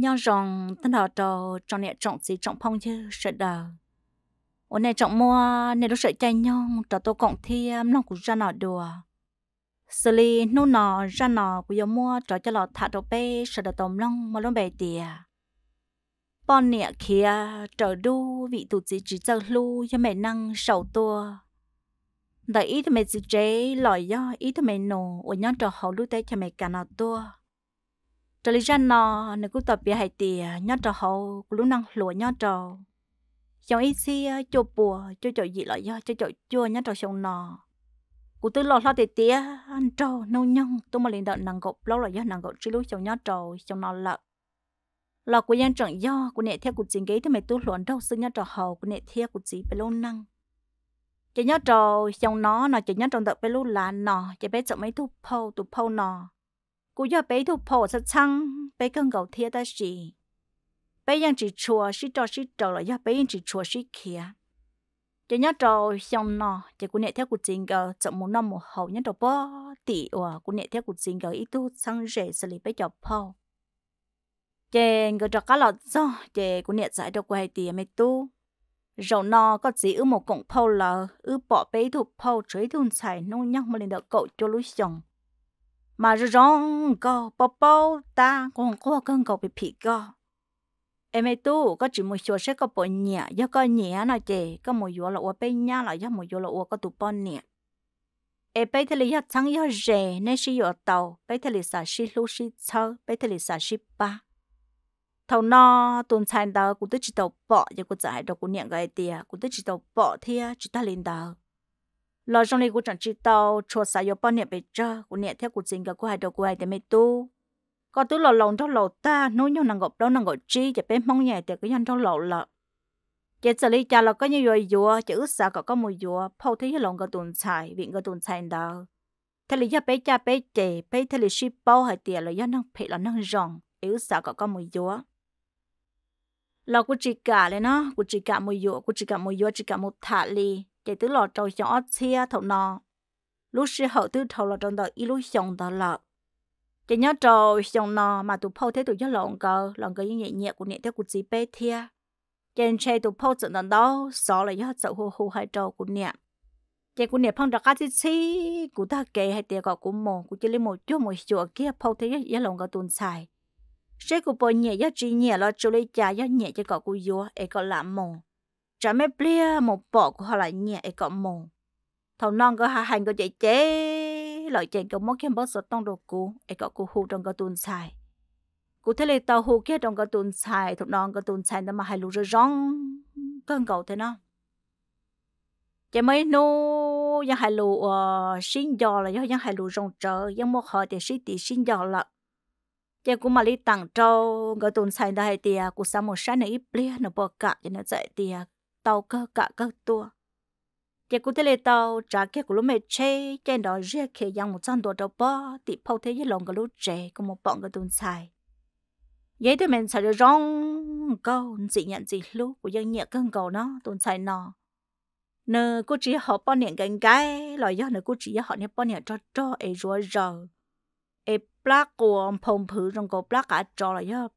nhau rong tân đào trò trong nè trọng gì trọng phong chứ, sợ đờ. Ôn này trọng mua này đâu sợ chạy nhau trò tôi cộng thêm lòng cũng ra nọ đùa. Xử lý nô nọ ra nọ của giống mua, trò cho lọt thả đồ bê, sợ đờ tôm lông mà nó bè tìa. Bọn nè kia trở đu, vị tụt gì chỉ chờ lu, cho mẹ năng sầu tua. Đợi ít thì mẹ gì chế lòi do ít thì mẹ nổ ở nhau trò hậu lu tế cho mẹ cả nọ tua trở lý ra nó nếu cũng tập biệt hay thì à, nhớ trò hậu lúc năng lúa nhớ trò. Trong ít xí à, cho bùa cho chỗ gì lại do cho chỗ chua nhớ trò xong nó cụ tư lọt lo tê tía à, ăn trò nâu nhông tôi mà lên đợt nàng gộp lâu rồi do nàng gộp chỉ lúc trong nhóm trò trong nó lợn lọ của dân trọng do của nệ theo của chính cái thì mày tu luận đâu xưng nhá trò hầu của nệ theo của chỉ phải lâu năng. Chỉ nhá trò, chồng nó nó chỉ nhá trong đợt phải lâu là nó chỉ biết chậm mấy thu phâu tu phâu nó cú giờ bé thu phâu sẽ chăng bé cần cầu theo ta gì béยังchỉ chùa chỉ trò chỉ trò là do béยังchỉ chùa chỉ kia chỉ nhá trò trong nó chỉ của nệ theo của chính cái chậm một năm một hậu nhá trò bó tỷ và của nệ theo của chính cái ít tu sang rẻ xử lý bé chọc phâu chè người cho cá lọt do chè của nhiệt giải được quay tiền mấy tu rồi nó có chỉ ư một cọng phâu là ư bỏ bế thuộc phâu chuối thun xài nông nhắc mà lên được cậu cho lũ xong mà rồi rong có bỏ bao ta còn có cơn cậu bị phỉ co em ấy tu có chỉ một số sẽ có bộ nhẹ do có nhẹ nó chè có một số là uống bên nhá là do một số là uống có tụ bao nhẹ em bây thì là chẳng yếu rẻ nên sử dụng tàu bây thì là xả xí lú xí chơ bây thì là xả xí ba thầu nó tuần sai đó cũng tới chỉ tàu bỏ cho cũng giải được cũng nhận cái tiền cũng tới chỉ tàu bỏ thì chỉ ta lên đó lo trong này cũng chẳng chỉ tàu chua sa yo bao niệm bị cho cũng niệm theo của chính cả của hai đầu của hai để mấy tu có tu lo lòng trong lầu ta nói nhau nàng gọc đâu nàng gọi chi chỉ bé mong nhẹ thì cái nhân trong lầu là cái xử lý cha là có như vậy vừa chữ sa có có một vừa phâu thấy lòng cái tuần xài, viện cái tuần xài đó thế là bé cha bé trẻ bé thế là ship bao hai tiền là do năng phải là năng rong ước sa có có một vừa lò của chị cả lên nó của chị cả một vừa, của chị cả một vừa chị cả một thả li để tứ lọ trâu cho chia thầu nọ, lúc sẽ hậu tứ thầu lọ trong đó ít lúc xong đó lọ. Chỉ nhớ trâu xong nọ mà tụ phâu thế tụ nhớ lộn cờ lộn cờ nhẹ nhẹ của nhẹ theo của chị bé thia. Trên xe tụ phâu trận đó đó sợ là nhớ sợ hù hù hai trâu của nhẹ chỉ của nhẹ phong đặc cái gì của ta kể hay tiệt gọi của mồ, của chỉ lấy một chút một chỗ kia phâu thế nhớ lộn cờ tuần xài. Sẽ của bồi nhẹ nhớ trị nhẹ, lo chú lấy cha nhớ nhẹ cho cậu của vua ấy có làm mồ trả mấy bia một bỏ của họ lại nhẹ ấy có mồ. Thầu non có hạ hành có chạy chế lợi chạy có mốc cái bớt sốt tông đồ cũ, ấy có của hù trong cái tuần xài. Cụ thế là tàu hù kia trong cái tuần xài thầu non cái tuần xài nó mà hay lù rồi rong cơn cầu thế nó. Chạy mấy nô yang hay lù ờ, xin giò là do yang hay lù rong trở yang một họ để xin tỷ xin giò là giờ cũng mà đi tặng trâu người tuần sai đây thì à, cũng sao một sáng này ít bia nó bỏ cả cho nó dậy thì à, tàu cơ cả cơ tua. Giờ cũng thấy tàu trả cái của lúc mẹ chê trên đó riêng khi yang một trăm đồ đầu bò thì phâu thế với lòng cái lúc trẻ, có một bọn cái tuần xài. Vậy thì mình sẽ được rong, câu gì nhận gì lúc của dân nhẹ cơn cầu nó, tuần xài nó nè cô chỉ họ bao niệm cái cái lời do nè cô chỉ họ nè bao niệm cho cho ấy rồi rồi e plak của phong phứ trong cổ plak cả cho là do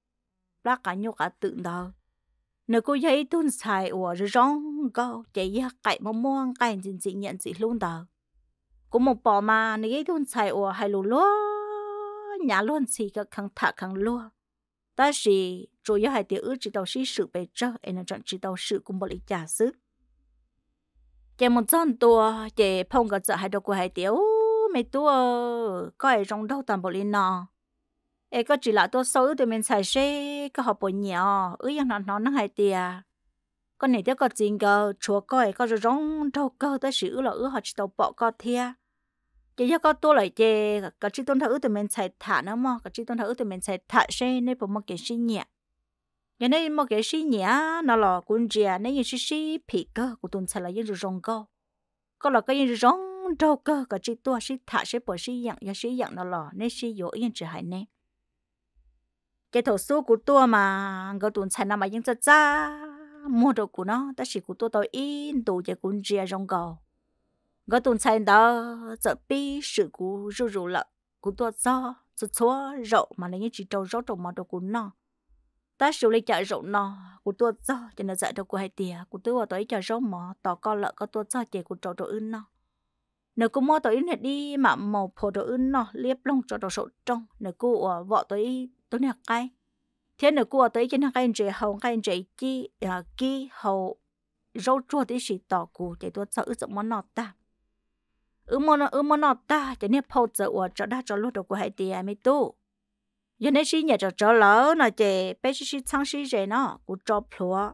plak cả nhóc cả tự đó nếu cô thấy tuân xài của rong cô chạy ra cậy mà mong, cậy gì gì nhận gì luôn đó cũng một bỏ mà nếu thấy tuân xài của hay lù lúa nhà luôn chỉ cái khăng thả khăng lúa ta chỉ chủ yếu hai tiểu ước chỉ đầu sĩ sự bề trơ em nó chọn chỉ đầu sự cũng bỏ lý trả sức chạy một chân tua chạy phong cái sợ hai đầu của hai tiểu mấy tua có ai trong đâu toàn bộ lý nọ ấy có chỉ là tôi xấu tụi mình xài xe có học bộ nhỏ ứ ừ, yang nó nó nó hay tiề con này tiếc có chuyện cơ. Chúa có ấy có rồi rong đâu cơ tới sự là ứ họ chỉ tàu bỏ có thia. Chỉ cho có tôi lại chê, có chỉ tôn thử tụi mình xài thả nó mà. Có chỉ tôn thử tụi mình xài thả xe nên bộ một cái xí nhẹ. Giờ này một cái xí nhẹ, nó là quân chia nên như xí xí phì cơ, của tôn xài là như rồi rong cơ. Có là cái như rong đâu cơ, có chỉ tôi xí thả chỉ bỏ chỉ 养 ya nó là. Nên xí có yên chỉ hay nè cái thổ số của tôi mà cái tuần chạy nằm mà vẫn cha cha mua đồ của nó ta chỉ của tôi tôi in đồ cho cũng chia rong gò cái tuần chạy đó giờ bi sự của rù rù lợ của tôi do cho chúa rậu mà lấy chỉ trâu rau trâu mà đồ của nó. Ta sử lấy chợ rộng nó, của tôi cho cho nó dạy đâu của hai tia của tôi vào tới chợ rộng mỏ tỏ con lợ có tôi cho chỉ của trâu trâu ưng nó nếu cô mua tới này đi mà màu phổ đồ ưng nó liếp lông cho đồ sổ trong. Nếu cô vợ tới tôi nè cái thế nữa cô tới trên cái gì hậu cái gì chi à kí hậu rau chua thì chỉ tỏ cụ để tôi sợ ước món nọ ta. Ước món ước món nọ ta cho nên phô giờ ở cho đó cho lúc được của hai tiền mới tu. Giờ này chỉ nhà cho cho lỡ nó chị bây giờ chỉ sang chỉ gì nó cụ cho plua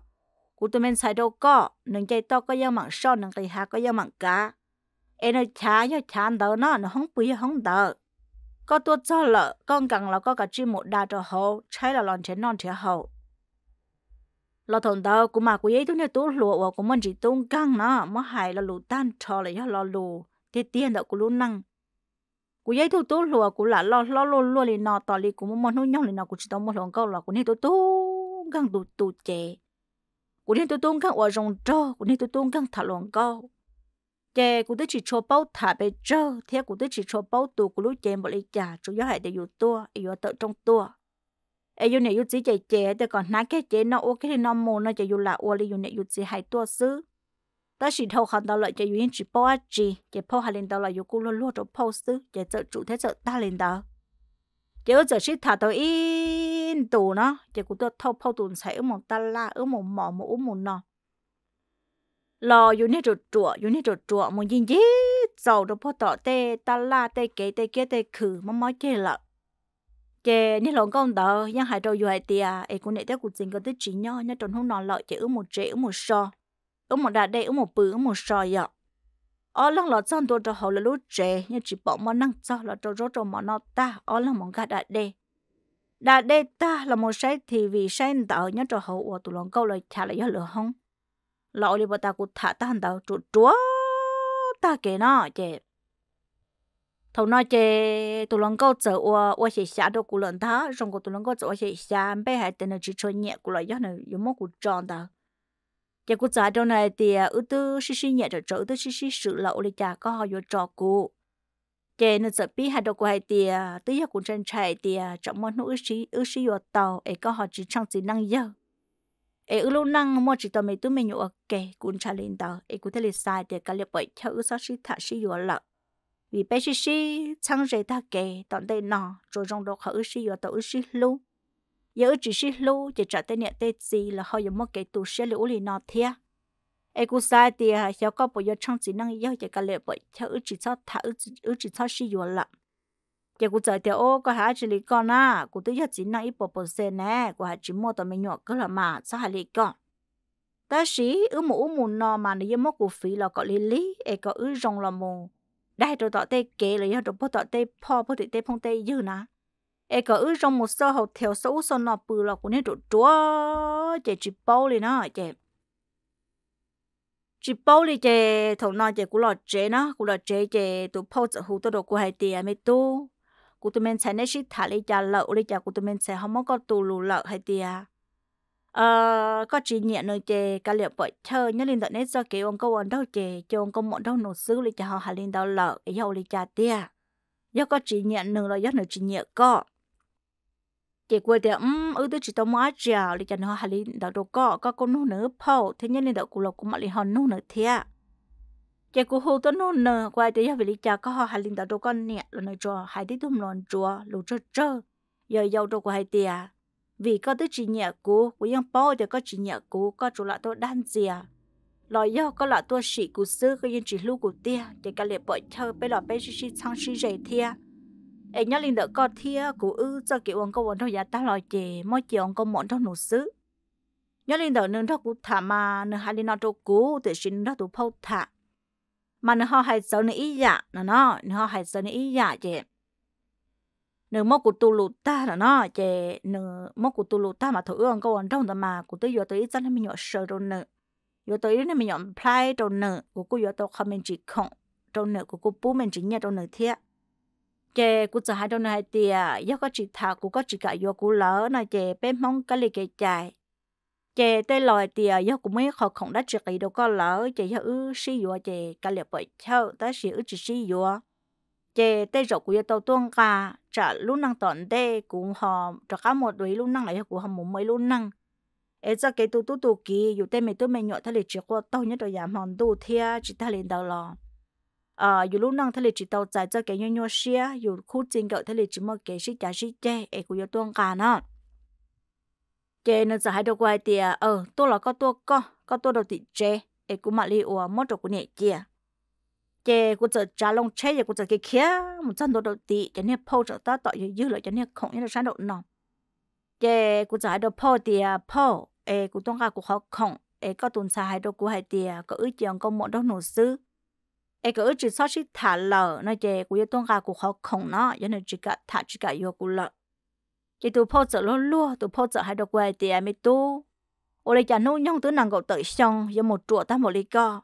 cụ tụi mình xài đâu có nâng chạy to có yêu mạng so nâng cây hạ có yêu mạng cá. Em nó chả yêu chả đỡ nó nó không bùi không đỡ có tôi cho lợ, con cần là có cả chim một đa cho hậu trái là lon chén non chén hậu. Lo thằng tao cũng mà cũng ấy tôi nhớ tôi lụa và của mình chỉ tung căng nó mà hại là lụt tan cho là lo lù thì tiền đó cũng lũ năng. Cú ấy thu tú lùa cú là lo lo lo lo li nọ tỏ li cũng muốn nuôi nhau li nọ cũng chỉ tao một lòng câu là cũng này tôi tốn căng tu tu chè. Cú này tôi tốn căng ở rong trơ cú này tôi tốn căng thả lòng câu chè cũng tới chỉ cho bao thả bề trơ thế cũng tới chỉ cho bao tù của lúc chè một lấy trà chủ yếu hệ để dụ tua dụ tự trong tua. Ai dụ này dụ chỉ chè chè để còn nát cái chè nó ô cái nó mồ nó chè dụ là ô lấy dụ này dụ chỉ hay tua xứ. Ta chỉ thâu hàng tao lại chè dụ hiện chỉ bao chỉ, chỉ chè bao hà lên tao lại dụ cũng luôn luôn trong bao xứ chỉ tự chủ thế tự ta lên đó chè ở giờ xích thả tao in tù nó chỉ cũng tôi thâu bao tù sai ở một ta la ở một mỏ một uống một nọ lò yu nét rụt trụa yu nét rụt trụa một gì gì giàu đâu po tọ tê ta la tê kế tê kế tê khử mà mò chê lợ. Chê nít lòng con tờ yang hai trâu yu hai tia ấy cũng nè tê cũng chính có tê chỉ nhau nhá trong hôm nọ lợi chê ở một trẻ ở một so ở một đà đây ở một bự ở một so, ạ ở lăng lọ chân tôi cho họ là lúc trẻ nhưng chỉ bỏ mà năng cho là cho rốt cho mà nó ta ở lăng một cái đà đê. Đà đê ta là một sai thì vì sai tạo nhớ cho họ của tụi lòng câu lời trả lại lửa không lão li bà ta cũng thả ta hành tạo trụ chúa ta kể nó chè thầu nói chè tụ lòng câu chờ ở ở sẽ xả đâu cụ lần thá rồi cụ tụ lòng câu chờ ở sẽ xả bé hai tên là chỉ cho nhẹ cụ lời gió này giống một cụ tròn ta giờ cô trả trong này thì ư tư xí xí nhẹ cho chỗ tư xí xí sự lậu li chả có họ vô trò cô giờ nó sợ biết hai đầu của hai thì tư giờ cũng chân chạy thì trong món ư xí ư xí vô tàu ấy có họ chỉ trong chỉ năng giờ e u ừ, lâu năng mua chỉ tao mình tu mình nhổ ok cũng trả lên tàu e cũng thể sai thì cái liệu bởi theo u sao xí thả xí vô lợ. Vì bây xí xí chăng dây ta kề tận đây nọ rồi trong đó họ ư xí vô tàu u xí luôn giờ chỉ xí lu, chỉ trả tên nhẹ tên gì là họ dùng một cái tủ xe lũ lì nọ thia. Ai cũng sai thì à cháu có bộ giờ trong chỉ năng yêu, chỉ cái lệ bởi cháu u chỉ cho thả u chỉ cho xí vừa lắm giờ cụ giờ theo ô có hai chỉ lý con à cụ tự giờ chỉ năng ít bộ bộ xe nè cụ hai chỉ mua tao mình nhỏ cơ là mà sao hai lý con ta sĩ ư mũ mù nò mà nếu như mất cụ phí là có lý lý e có ư rong là mù đây rồi tọt tê kể là giờ rồi bắt tọt tê po bắt tê phong tê dư nà e có ư rong một số hậu theo số số nọ bự là cụ nên trụ chúa chỉ chỉ bao liền nó chỉ chỉ bao lì chỉ thầu nọ chỉ cũng lọt chế nó cũng lọt chế chỉ tụ bao giờ hụt đồ của hai tiền mấy tu cũng tụi mình sẽ nên sĩ thả lấy trả lậu, lấy trả cũng tụi mình sẽ không có tù lù lậu hay tiền à? ờ có chỉ nhẹ nơi chè cả liệu bội thơ, nhớ linh đạo nét do kiểu ông câu ông đâu chè, cho ông công bọn đâu nổ xứ, lấy cho họ hà linh đau lợ ấy hậu lấy trả tiền à? do có chỉ nhẹ, nương rồi do nửa chỉ nhẹ, có. Chỉ quay thì um ừ tôi chỉ tao mua chảo để cho nó hà linh đau đồ có có con nô nữa phao thế nhớ linh đạo cụ lộc cũng mặc li hòn nô nữa thế chỉ cô hồ tôi nôn nữa quay thì vì lý cha có họ hai linh đạo đồ con nè là nơi cho hai tí tôm lon chùa lù chơ chơ giờ giàu đồ của hai tia vì có tới chỉ nhẹ cú của yang bao thì có chỉ nhẹ cú có chủ lại tôi đan dìa. Lò do có là tôi sĩ cú sư có yên chỉ lưu của tia để cả lệ bội thơ bây giờ bây chỉ sang sĩ dạy thia ấy nhớ linh đỡ có thia của ư, cho kiểu ông có vốn thôi giá ta lòi chè mỗi chiều ông có mọn trong nụ sư nhớ linh đỡ nương thóc của thả mà, nương hai linh nó đâu cú tự xin đó tụ phâu thả mà nó họ hay sợ nương ý dạ nó nó nương họ hay sợ nương ý dạ chè. Nương mốc của tu lụt ta là nó, chè nương mốc của tu lụt ta mà thử ông câu muốn trong tầm mà của tôi giờ tôi ít nên mình nhỏ sợ rồi nè giờ tôi ít mình nhỏ play rồi nè của cô giờ tôi không mình chỉ không rồi nè của cô bố mình chỉ nhớ rồi nè thiệt chè cú giờ hai đâu này tiề do có chỉ thà cú có chỉ cả do cú lỡ này chè, bé mong cái lì cái chạy chè tê lòi thì do cũng mấy khó không đã chỉ cái đâu có lỡ chè do ư xí yo chè cả liệu bởi theo ta xí ư chỉ xí yo chế tê rồi của tàu tuông cả trả lúc năng tận tê cũng họ trả cả một đuổi lúc năng lại của họ muốn mấy lúc năng. Ấy cho cái tu tu tu kỳ, dù tê mình tu mình nhọ thay lịch chỉ qua tàu nhất rồi giảm hòn tu thia, chỉ thay lên đầu lò. Ờ dù lúc năng thay lịch chỉ tàu chạy cho cái nhau nhau xia, dù khu chính cậu thay lịch chỉ một cái xí chả xí chế ấy của tuông cả nó chế nó giờ hai đầu quay thì ờ tôi là có tôi có có tôi đầu thì chế ấy cũng mà đi ủa mất rồi cũng nhẹ kia chế cũng giờ trả lông chế cũng giờ cái kia một chân tôi đầu thì cho nên phô cho ta tội dữ lại cho nên không là sáng độ nọ chế cũng giờ hai đầu phô thì phô. Ấy cũng ต้องการกูเขาของเอ้ก็ตุนสายดกูให้เตียก็อึจียงก็หมดดอกหนูซื้อเอ้ก็อึจีซอชิถาเหล่านะเจกูจะต้องการกูเขาของเนาะยันจีกะถาจีกะโยกูละ chỉ tụ phô trợ luôn luôn tụ phô trợ hai độc quê thì em tu. Ô lấy chả nô nhong tứ nàng cậu tới xong giờ một chuột ta một ly co.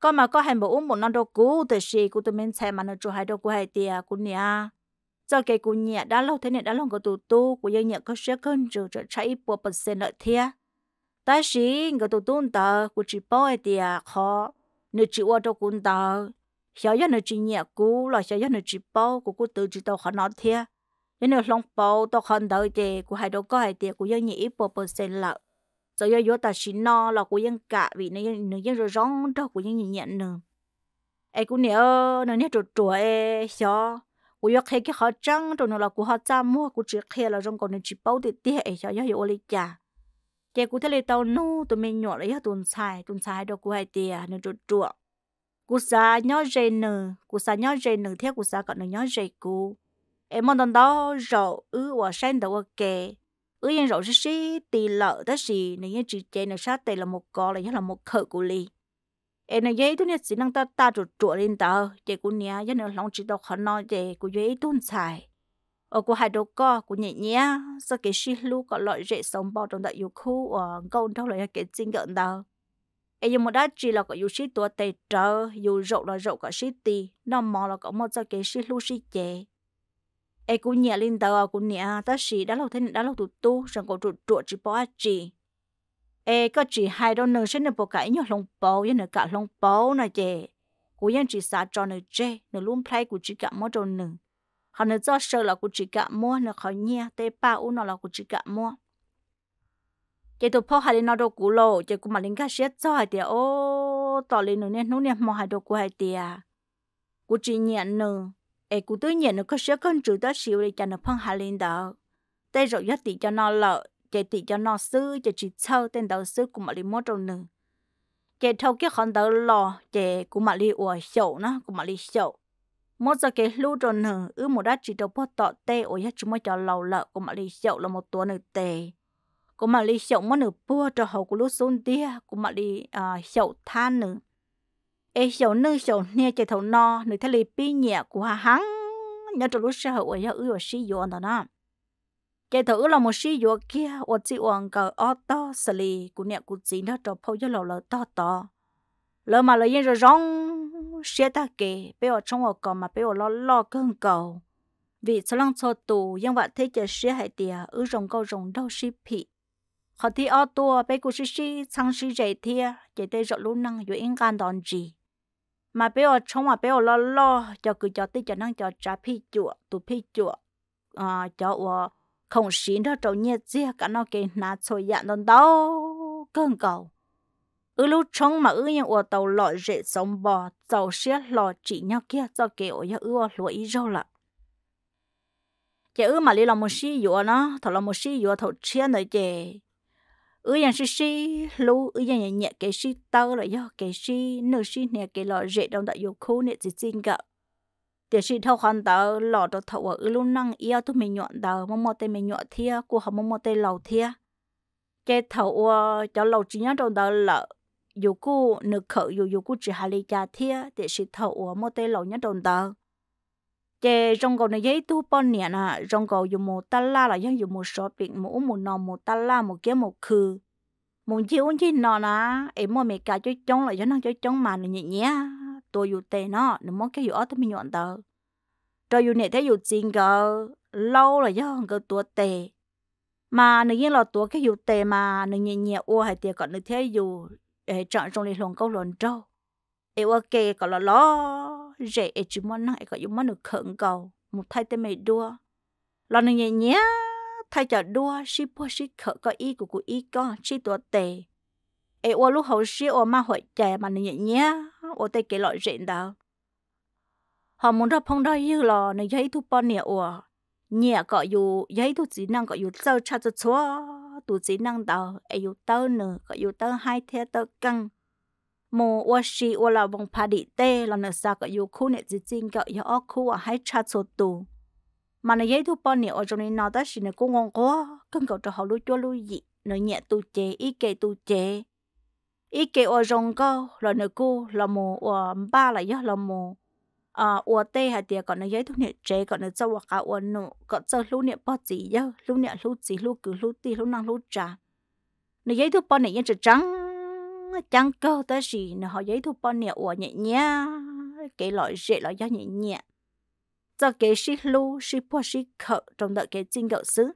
Co mà co hai bộ uống một non đồ cũ từ xì của tụi mình xem mà nó chuột hai độc quê thì à của nhà do cái của nhẹ đã lâu thế này đã lòng của tụ tu của dân nhà có sẽ cơn trừ trở chạy bộ phần sen lợi thia. Ta xí người tụ tu tờ của chị bói thì à khó. Nữ chị ô đồ cũng tờ. 小要你职业，古老小要你直播，古古都知道很难听。nên là lòng bầu tôi không đợi thì của hai đồ có hai tiền của dân nhĩ bộ bộ sen lợ. Rồi do ta xin no là của dân cả vì nó dân dân rồi rong đó của dân nhỉ nhận nữa ai cũng nhớ nó nhớ trộn trộn ai cho của do khi cái họ trăng rồi nó là của họ cha mua, của chuyện khi là trong còn nên chỉ bao tiệt tiệt ai cho do do lấy trả chị thế này tao nu tụi mình nhỏ lấy tuần sai tuần sai đó của hai tiền nó trộn trộn của xa nhớ dây nở của xa nhớ dây nở theo của xa còn nó nhớ dây của em mong đó rậu ứ và sen đầu kề ứ yên rồi xí tì lợ đó gì này yên chữ chơi nó sát tì là một cò là là một khờ của lì em nói giấy tôi nhớ chỉ năng ta ta chuột chuột lên tờ chê của nhà cho nên lòng chỉ đọc khó nói chê của giấy tuôn xài ở của hai đồ co của nhẹ nhẹ sau cái xí lu có loại rễ sống bao trong đại yêu khu ở câu đâu là cái chính gợn đâu em dùng một đá chỉ là có yêu xí tua tê trở yêu rộng là rộng có xí tì nó mò là có một sau cái xí lu xí chơi e cũng nhẹ lên tàu cũng nhẹ ta chỉ đã lâu thế đã lâu tụt tu rằng có tụt trụ chỉ bỏ chỉ e có chỉ hai đôi nương sẽ được bộ cái nhau lông bò với nửa cả lông bò này chè. Cú yên chỉ xả cho nửa chè nửa luôn play cú chỉ cả mỗi đôi nương họ nửa do sợ là cú chỉ cả mua nửa khỏi nhẹ tê ba u nó là cú chỉ cả mua chè tụt phô hai đứa nó đâu cú lô, chè cú mà linh cái xét cho hai tiệt ô tỏ lên nửa nè nửa nè mò hai đôi của hai tiệt cú chỉ nhẹ nương ai cũng tự nhận nó có sẽ con chủ đó xíu để cho nó phong hạ lên đó tay rồi nhất tỷ cho nó lợ, chạy tỷ cho nó sư chạy chỉ sâu tên đầu sư cũng mà đi mua trâu nữa chạy thâu cái con đầu lò, chạy cũng mà đi ủa sầu nó cũng mà đi sầu mua giờ cái lưu trâu nữa ư một đát chỉ đâu bó tọt tê, ủa hết chúng mới cho lầu lợ cũng mà đi sầu là một tuần nữa tê cũng mà đi sầu mất nửa bua cho hậu của lúc xuống tia cũng mà đi sầu than nữa ê sầu nữ sầu nia chạy thầu no, nữ thay lì pi nhẹ của hà hắn nhớ trong lúc sau ở nhà ư ở xí anh đó nè chạy thầu là một sĩ dụ kia ở chỉ uang cờ ô to xử lý của nhẹ của chị nó trong phô cho lầu lầu to to. Lỡ mà lấy rồi rong xe ta kể, bé ở trong ở còn mà bé ở lo lo cơn cầu. Vì sao lăng cho tù nhưng vậy thế chỉ xe hại tiệt ư rong câu rong đâu xí phi họ thì ô tua, bé của xí xí, sang xí dậy thia chỉ để rồi năng năng อยู่ yên gan đòn gì mà bé ở trong mà bé ở lo lo, cho cứ cho tí cho năng cho trả phi chùa tụ phi chùa à ờ, cho ở không xin đó, trâu nhiệt gì cả nó cái nà soi dạng đòn đâu cơn cầu. Ư lúc trong mà ư những ở tàu lọ rễ sống bò, tàu xe lọ chỉ nhau kia, cho cái ở ư lúa ý rau là chỉ ư mà đi làm một xí dùa nó thọ làm một xí dùa thọ chia nữa chị ư yang shi shi lu ư yang yang nhẹ cái shi tao là do cái shi nửa shi nè cái lọ rễ đông đại yêu khu nè chỉ xin gặp. để shi thâu hoàn tao lọ đó thâu ở ư lu năng yêu tu mình nhọn tao mong mong tên mình nhọn thia của họ mong mong tên lầu thia cái thâu ờ, cho lầu chỉ nhớ đông tao là yêu khu nửa khẩu yêu yêu khu chỉ hà lý cha thia để shi thâu ờ, mong tên lầu nhớ đông tao cái rong cầu này giấy tu bao nhiêu à rong cầu dùng một tala la là giống dùng một số biển một một nọ một tala la một kia một khư một chiếc uống chiếc nọ nè em mua mẹ cả cho chống là cho nó cho chống mà nó nhẹ nhẹ. Tôi dùng tệ nó nó muốn cái dù ở tôi mình nhọn tờ. Rồi dù này thấy dù xin gờ, lâu là do gờ tua tệ mà nó yên là tua cái dù tệ mà nó nhẹ nhẹ ô hay tiệt còn nó thấy dù chọn trong này luận câu luận trâu. Em ok còn là lo rẻ chỉ muốn năng có dùng muốn được khẩn cầu. Một thay tên mày đua. Lo này nhẹ nhẹ thay cho đua chỉ bỏ chỉ khở có ý của của ý con chỉ tuổi tệ ê ô lúc hậu sĩ ô mà hội chè mà nhẹ nhẹ ô tê kể loại rẻ đó họ muốn ra phong đôi như lò này giấy thu bao nhiêu ô nhẹ có dù giấy thu chỉ năng, có dù sơ cha cho chúa tu chỉ năng đó ê, dù tơ nữa có dù tơ hai thế tơ căng mồ ô sĩ ô là vòng phá đi tê là nó sao có dù khu nè chỉ chính có dù ở khu à hai cha cho tu. Mà nó giấy thu bao nhiêu ở trong này nó ta chỉ nó cũng ngon quá cưng cậu cho họ lui cho lui gì nó nhẹ tu chế ý kê tu chế ý kê ở trong câu là nó cô là mồ ở ba là nhớ là mồ à ở tê hay tiệt còn nó giấy thu nhẹ chế còn nó cho cả ở nụ còn cho lúc nhẹ bao gì nhớ lúc nhẹ lúc gì lúc cứ lúc ti lúc năng lúc trả nó giấy thu bao nhiêu chỉ trắng Ờ, chẳng có tới ờ, gì nó họ giấy thu bao nhiêu ở nhẹ nhẹ cái loại dễ loại do nhẹ nhẹ. Cho cái sĩ lu sĩ po sĩ khở trong đợi cái chinh gạo xứ.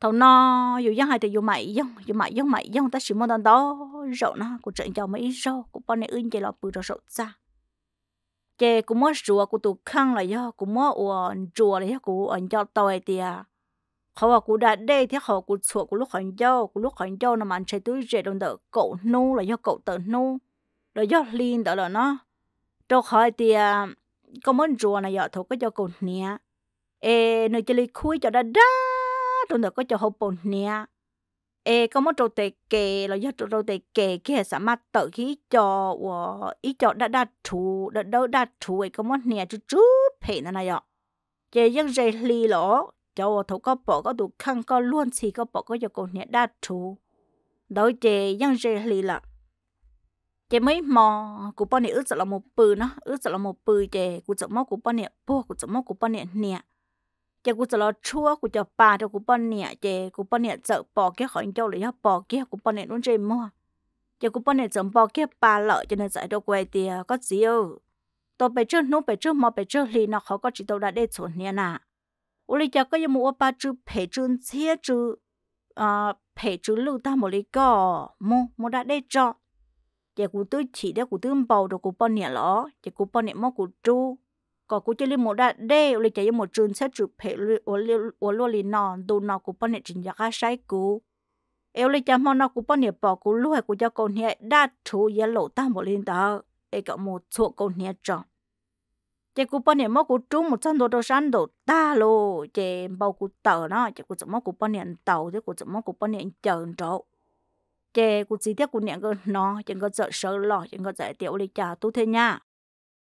Thầu nó dù dân hay thì dù mày dân dù mày dân mày dân ta chỉ muốn đón đó. Rậu nó, của trận cho mấy rau của bao nhiêu ưng cái lọ bự rồi rậu ra. Cái cũng mua rùa của tụ khăn là do cũng mua uổng rùa là do của anh cho tôi thì à เขาว่ากูได้ได้ที่เขากูสวกูลูกขันเจ้ากูลูกขันเจ้านะมันใช้ตัวเจดนเดอเก่านู่แล้วย่อเก่าเติร์นู่แล้วย่อลีนเดอแล้วเนาะเจ้าคอยเตียก็มันจัวนะย่อถูกก็ย่อเก่าเนี้ยเอเนื้อจะเลยคุยจะได้ด้าตรงเดอก็จะเขาปนเนี้ยเอก็มันตัวเตะเกแล้วย่อตัวเตะเกแค่สามารถเติร์ขี้จอวะอีจอได้ได้ถูได้ได้ได้ถูไอ้ก็มันเนี้ยจุ๊บเพ่นนะย่อเจยังเจลีหรอ họ bảo của đã đây thì họ của chuột của lúc hắn dâu của lúc hắn dâu nó mà chạy túi rẻ đồng đỡ cậu nu là do cậu tờ nu rồi do liên đó là nó đâu hỏi thì à có muốn rùa này giờ thôi có cho cậu nè ê nơi chơi lấy khui cho đã đá trong đó có cho hộp bồn nè ê có muốn trâu tệ kề là do trâu tệ kề kia sẽ mà tự khí cho và ý cho đã đã thủ đã đâu đã thủ ấy có muốn nè chú chú phải nè này ạ chơi dân dây li lỗ cho thấu có bỏ có đủ khăn có luôn chỉ có bỏ có cho cậu nè đã thủ đâu chơi dân dây li là chị mấy mò của bọn này ước là một bự nó ước là một bự chị của chồng mò của bọn này bố của chồng mò của bọn này nè chị của chồng chua của chồng bà cho của bọn này chị của bọn này chợ bỏ cái khỏi châu lấy bỏ cái của bọn này nó chơi mua chị của bọn này chồng bỏ cái bà lợi cho nên giải đâu quay tiền có gì ơ tôi bị trước nó bị trước mò bị trước thì nó khó có chỉ đâu đã để chuẩn nè có ba à đã để cho giờ cụ tôi chỉ để cụ tôi bầu rồi cụ bao nhiêu lọ giờ cụ bao nhiêu mà cụ tru còn cụ chơi một đại đê lấy chạy một trường sẽ chụp hệ ở ở luôn liền nọ đồ nọ cụ bao nhiêu trình cái sai cụ em lấy chạy mà cụ bao nhiêu bỏ cụ lui cụ cho con nhẹ đã thu giờ lộ ta một lên đó em có một số con nhẹ chọn chị cụ bao này mốc cụ trúng một trăm đô đô sắn đô ta lô chị bao cụ tờ nó chị cụ chỉ mốc cụ bao này tàu chứ cụ chỉ mốc cụ bao này chờ chỗ. Chị cụ chỉ tiếc cụ niệm cơ nó chị có sợ sợ lo chị có sợ tiểu lý cha tu thế nha.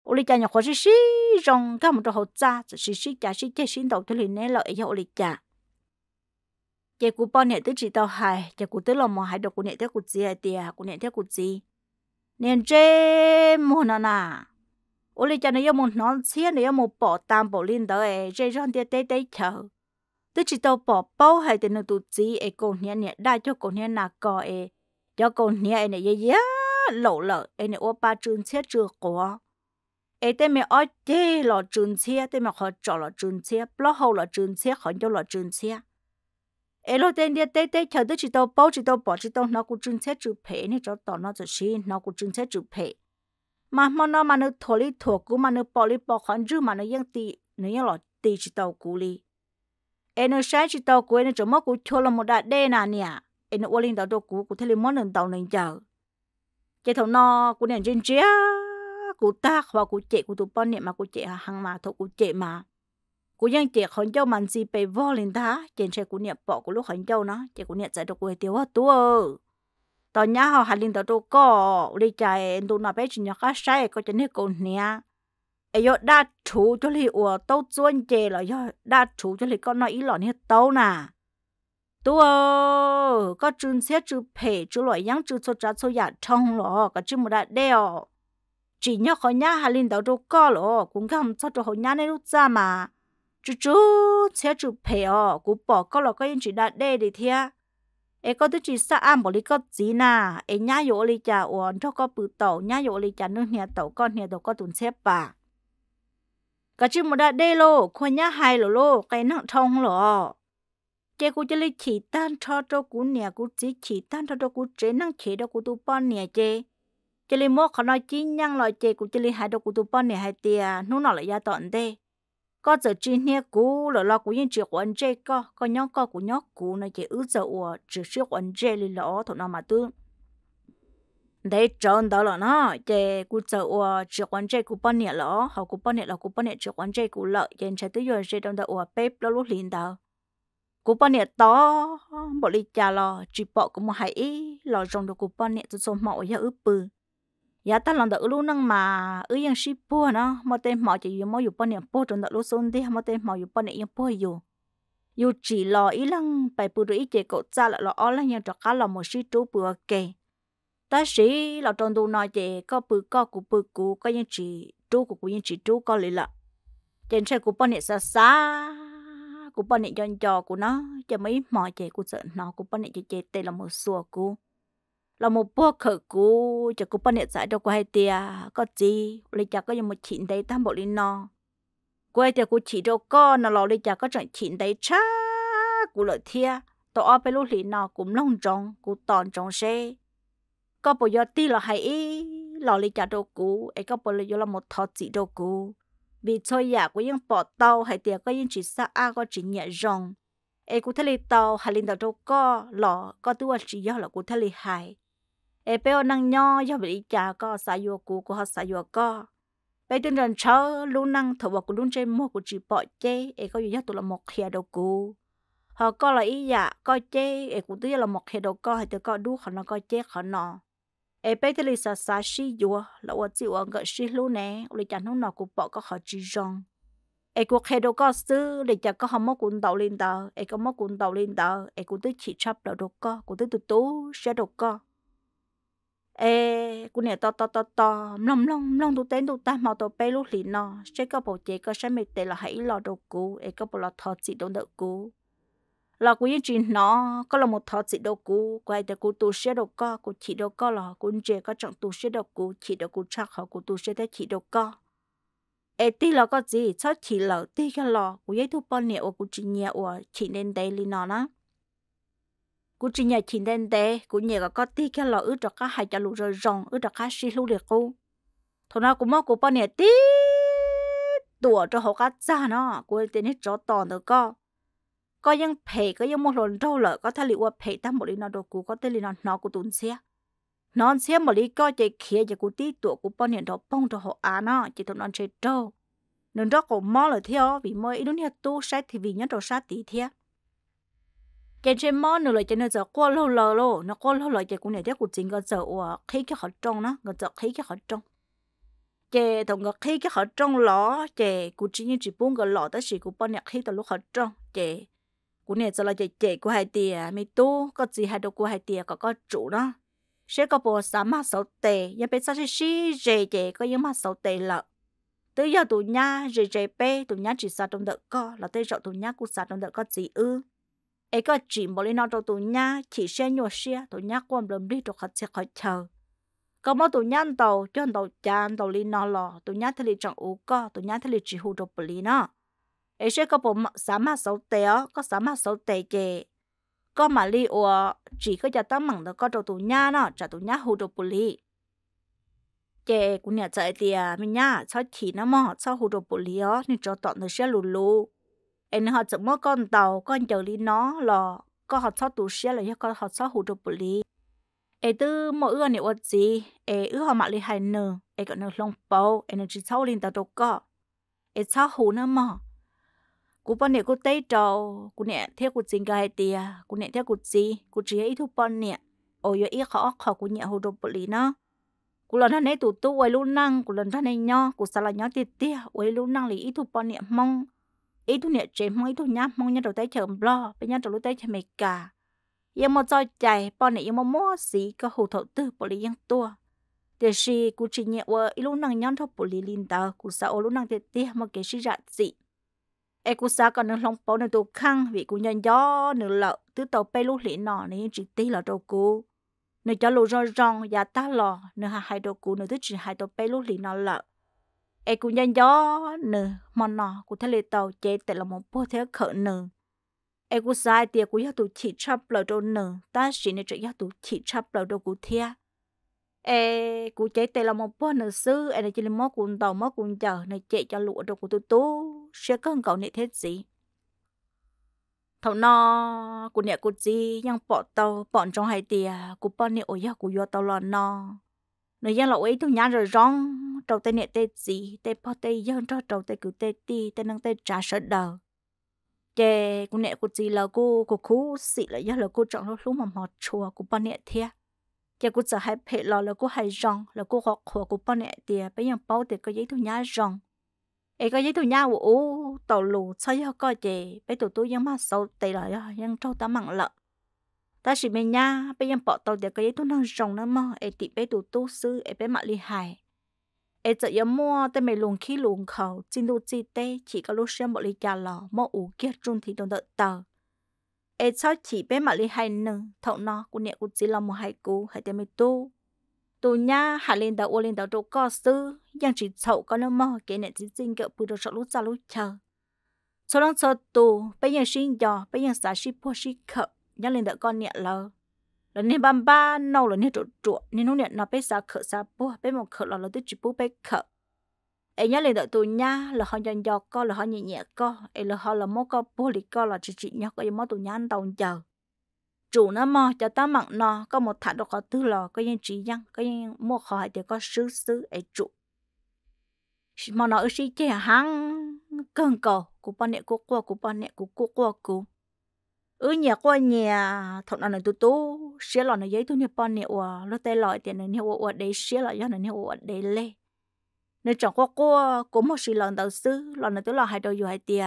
Ô lý cha nhà khó xí xí rong các một chỗ hậu cha xí xí cha, xí chơi xí đầu thế liền nè lợi cho ô lý cha. Chị cụ bao này tới chỉ tàu hai chị cụ tới lò mò hai đầu cụ niệm theo cụ gì à tiề cụ niệm theo cụ gì nên chế mua nó nào ô lý cha này một nón xía này một bỏ tam bỏ linh đó ấy chê rong tiề tê tê chờ. Tôi chỉ tao bỏ bao hay thì nó tụt gì ấy cô nhẹ nhẹ đa cho cô nhẹ nà co ấy. Cho con nhẹ này, dễ dễ lộ lợ ấy này ô ba trường xe chưa có ấy, tên mẹ ở chê là trường xe tên mẹ họ cho là trường xe lo hậu là trường xe họ cho là trường xe ấy lo tên đi tê tê chờ tới chỉ tao bao chỉ tao bỏ chỉ tao nó cũng trường xe chụp phê này, cho tao nó chỉ xin nó cũng trường xe chụp phê mà mà nó mà nó thổ lý thổ cú mà nó bỏ lý bỏ khẩn dư mà nó yên tì nó yên lọ tì chỉ tàu cú lý em nó sáng chỉ tàu cú em nó chấm mất cú cho là một đại đê nà nè em nó ô linh tàu đồ cú cú thấy lý món nền tàu nền chờ chế thầu nó cú nền trên chia cú ta hoặc cú chế cú tụ bọn nè mà cú chế hàng mà thổ cú chế mà cú yên chế khẩn châu mà gì bị vô lên ta trên xe cú nè bỏ cú lúc khẩn châu nó chế cú nè chạy đồ cú tiêu hết tuơ tao nhá họ hành linh tàu đồ có đi chạy đồ nào bé chỉ nhóc cá sai có chân hết con nè ấy yo đa chủ cho li ủa tao chuyên chè là yo đa chủ cho li con nói ý lọ hết tao nà, tua có chun xe chú phê chú loại yang chú cho trả cho ya trong lo có chú một đại đeo chỉ nhớ họ nhá hà linh đầu đâu có lo cũng không cho cho họ nhá này lúc ra mà chú chú xe chú phê ờ cũng bỏ có lo có những chỉ đại đê đi thia ê có đứa chỉ sa am bỏ đi có gì na ê nhá yo li cha uốn cho có bự tàu nhá yo li cha nước nhà tàu con nhà tàu có tuần xếp bà cái chú một đại đây lo khỏi nhá hai lo lo cái nặng trong lo chế cú chơi chỉ tan cho cho cú nè cú chỉ chỉ tan cho cho cú chế năng chế đó cú tu bao nè chế chỉ li mua khó nói chi nhang lo chè của chỉ li hai đồ của tụ bọn này hai tia nó nó lại gia tọn đây có giờ chi nhé cú rồi lo của những chuyện quan chè co có nhóc co của nhóc cú nó chỉ ứ giờ ủa chỉ sự quan chè lì lọ thôi nó mà tương để tròn đó là nó chè cú giờ ủa chỉ quan chè cú bọn này lọ họ cú bọn này là cú bọn này chỉ quan chè cú lợi trên trái tới giờ chè trong đó ủa bếp lo lúc liền đó cú bọn nè to bỏ đi cha lo chỉ bỏ cũng một hai ý lo rong được cú bọn nè tôi số mạo giờ ướp bự ya ta làm được luôn năng mà ư yên ship bua nó. Mà tên mạo chỉ dùng mạo dùng bọn niệm bua trong đó lúc xong đi. Mà tên mạo dùng bọn niệm yang bua dùng dù chỉ lo ý lăng bài bự ý chỉ cậu cha lại lo ó là yang cho cá lo một ship chú bự kề. Ta sĩ lo trong đồ nói chỉ có bự có cú bự cú có yang chỉ chú của cú yang chỉ chú có lì lạ trên xe cú bọn niệm xa xa cú bọn này cho cho cú nó cho mấy mò chế cú sợ nó cú bọn này chế chè tê là một sùa là một bộ khởi của cho của bọn này giải đâu có hai tia. Có gì? Lấy chả có một chuyện đấy tham bộ lên nó quay tia của chỉ đâu có nó lo lấy chả có chuyện chuyện đấy cha của lợi thia. Tổ ở bên lúc liền nó cũng long trọng của toàn trọng xe. Có bộ giờ ti là hay ý lo lấy chả đâu của ấy có bộ lấy là một thọ chỉ đâu của vì thôi ya của những bỏ tàu hay tiệt có những chỉ xa, a có chỉ nhẹ rong ai cũng thấy tàu hay linh tàu đâu có lọ có tua chỉ do là cũng thấy hại ai béo năng nho do bị cha có sa yo của của họ sa yo có bây giờ rằng chớ luôn năng thầu của luôn trên mua của chỉ bỏ chế ai có gì tụ là một khía đâu cũ họ có là ý dạ có chế ai cũng tức là một khía đâu có hay tự có họ nó có chế họ nó e bé thì lì sa sa xí yo, là tôi chịu ở cái xí luôn nè lì chẳng nó nào cũng bỏ có họ chỉ rong e cuộc hệ đồ có sư lì chẳng có họ mất cuốn lên tờ e có mất cuốn đầu lên tờ e cũng tới chỉ chấp đầu đồ có cũng tới tụi tú sẽ đồ có ê, cũng nè to to to to. Long long long tụ tên tụ ta màu tụ bé lúc lì nọ, sẽ có bộ chế có sẽ mệt tệ là hãy lo đồ cũ. Ê có bộ lo thọ chị đồ đỡ cũ. Là cô yên chuyện nó có là một thọ chị đồ cũ, quay từ cô tu sửa đồ có cô chị đồ có là cô chơi có chẳng tu sửa đồ cũ, chị đồ cũ chắc họ của tu sửa để chị đồ có ê tí là có gì? Cho chị là tí cái lò. Cô ấy thu bao nhiêu cô chỉ nhẹ ở chỉ nên đây li nọ nó cú chỉ nhẹ chỉ nên đây cú nhẹ có tí cái lọ ướt cho cá hai cho lù rồi rong ướt cho cá xí lù được cô. Thôi nào cú mò cú bao nhiêu tí tuổi cho họ cá cha nó cú tên hết cho toàn được có có những phê có những một lần đâu lợ có thể liệu phê ta một lý nó đồ cú, có thể liệu nó nó cú tuần xe nó xe một lý có chạy khía chạy cú tí tuổi cú bao nhiêu đó bông cho họ à nó chỉ tụi nó chơi đâu nên đó cũng mò là theo vì mỗi ít nữa tu sai thì vì nhớ đồ sát tí theo cái chế mò nữa là cho nên giờ qua lâu lâu lâu nó qua lâu lâu cái cũng này theo cũng chính cái giờ ở khi cái họ trông nó cái giờ khi cái họ trông cái thằng cái khi cái họ lo cái cũng chỉ như chỉ bốn cái lỏ tới chỉ cũng bao nhiêu khi từ lúc họ trông cái cũng này giờ là cái cái của hai tia mi tu có gì hai đồ của hai tia có có chủ đó sẽ có bộ sắm mà sáu tệ ya bé sao xí dễ cái có những mà sáu tệ lợ từ giờ tụi nhá dễ dễ bé tụi nhá chỉ sao trong đợt có là tới giờ tụi nhá cũng sao trong đợt có gì ư ấy có chỉ một lên nó cho tụi nhá, chỉ xe nhỏ xe, tụi nhá quan lâm đi tụ khách sẽ khỏi chờ. Có mỗi tụi nhá tàu cho tàu chan tàu lên nó lò. Tụi nhá thì chẳng ủ có, tụi nhá thì chỉ hù được bự nó. Ấy sẽ có bộ sắm mà sáu tệ có sắm mà sáu tệ kì có mà li ủa, chỉ có cho tao mặn đó có đồ tụ nhá nó trả tụ nhá hù đồ bù li kì cũng nhà chạy thì mình nhá cho chỉ nó mò cho hù đồ bù li á nên cho tao nó sẽ lù lù em họ chỉ mỗi con tàu con chở li nó là có họ cho tụ sẽ là có họ cho hù đồ bù li ấy từ mỗi người này vật gì ấy ước họ mặc li hai nửa ấy còn nửa lông bao ấy chỉ sau linh tàu đồ có ấy sau hù nó mà cú bọn nè cú tây trâu cú nè theo cú chính gai tia cú nè theo cú gì cú chỉ ít thu bọn nè ôi yo ít khó khó cú nhẹ hồ đồ bự lý nó cú lần này tụ tụ quay luôn năng cú lần này nhỏ cú sao là nhỏ tiệt tia quay luôn năng lý ít thu bọn nè mong ý thu nè chế mong ý thu nhá mong nhá đầu tay chờ lo bên nhá đầu lúc tay chờ mày cả Em một cho chạy bọn này em một mua gì có hồ thổ tư bự lý yên tua. Để gì cú chỉ nhẹ vợ ý lúc năng nhon thọ bự lý linh tờ cú sao lúc năng tiệt tiếc mà cái gì rạ gì ai cú sợ còn nương lòng, bọn nương tụ khăng vì cú nhận gió nương lợ tứ tàu bay lúc lì nọ này chỉ tí là đâu cú. Nương cho lù rong rong dạ và ta lò nương hà hai đâu cú nương tứ chỉ hai tàu bay lúc lì nọ lợ e cũng nhân gió nè. Mà nọ cũng thấy lì tàu chế tại là một bộ thế khở nè, e cũng sai tiệt cũng giáo tụ chỉ chấp lời đâu nè, ta chỉ nên chỉ giáo tụ chỉ chấp lời đâu cũng thia. Ê cũng chế tê là một bộ nè sư ê này chỉ là mất cuốn tàu mất cuốn chờ. Này chạy cho lụa đâu của tôi tu, sẽ cần cậu này thế gì? Thầu no của nhẹ của gì nhưng bỏ tàu bỏ trong hai tia cụ bỏ nhẹ ôi của vô tàu lo no nó giờ lộ ấy tôi nhá rồi rong trâu tê nẹt tê gì tê po tê dân cho trâu tê cứ tê ti, tê nâng tê trả sợ đờ. Chê cô nẹt cô gì là cô cô cú xị là giờ là cô chọn lúc lúc mà mò chùa cô po nẹt thia. Chê cô sợ hai phe lò là cô hai rong là cô gọt khổ cô po nẹt tia bây giờ bao tê có giấy tôi nhá rong ấy có giấy tôi nhá ô tàu lù sao giờ có chè. bây tụi tôi vẫn mà sâu tê là dân trâu ta mặn lợn ta chỉ mình nha, bây giờ bỏ tàu thì có giấy thu nó rong nữa mà ấy tìm bé tụi tu sư ấy bé mặt li hài ấy giờ giờ mua tới mày luôn khí luôn khẩu xin đồ chi tê chỉ có lúc xem bộ li già lò mua ủ kia trung thì đồng đợi tờ em cho chỉ bé mặt li hài nè thọ nó cũng nhẹ cũng chỉ là một hai cú hai tên mày tu. Tu nha hạ lên đầu ô lên đầu đồ co sư yang chỉ chậu có nó mò cái này chỉ riêng cái bùi đồ sợ lúc ra lúc chờ sau đó sau tu bây giờ sinh giờ bây giờ xả ship po ship khẩu nhắc lên đỡ con nhẹ lờ. Là nên băm ba, nâu là nên trụ trụ nên lúc nhẹ nó bé giờ khở xả bố bé một khở là nó tôi chụp bố bé khở. Ấy nhắc lên đợi tụi nha là họ dọn dọc co là họ nhẹ nhẹ co ấy là họ là mô co bố lì co là chỉ chỉ nhóc có mốt tụi nha ăn tàu chờ chủ nó mò, cho ta mặn nó có một thằng đó có tư lò, có những trí nhăng, có những mua khỏi thì có sứ sứ ấy chủ mà nó ở sĩ chơi hăng cơn cầu của bọn nè của qua của bọn nè của của qua của ở nhà qua nhà thằng nào này tụi tú xé lò này giấy tụi nè bọn nè ủa lo tay lòi tiền này nè ủa để xé lọ do này nè ủa để lê. Nếu chẳng qua cô, có một sự lần đầu sư lần này tôi là hai đầu dù hai tia.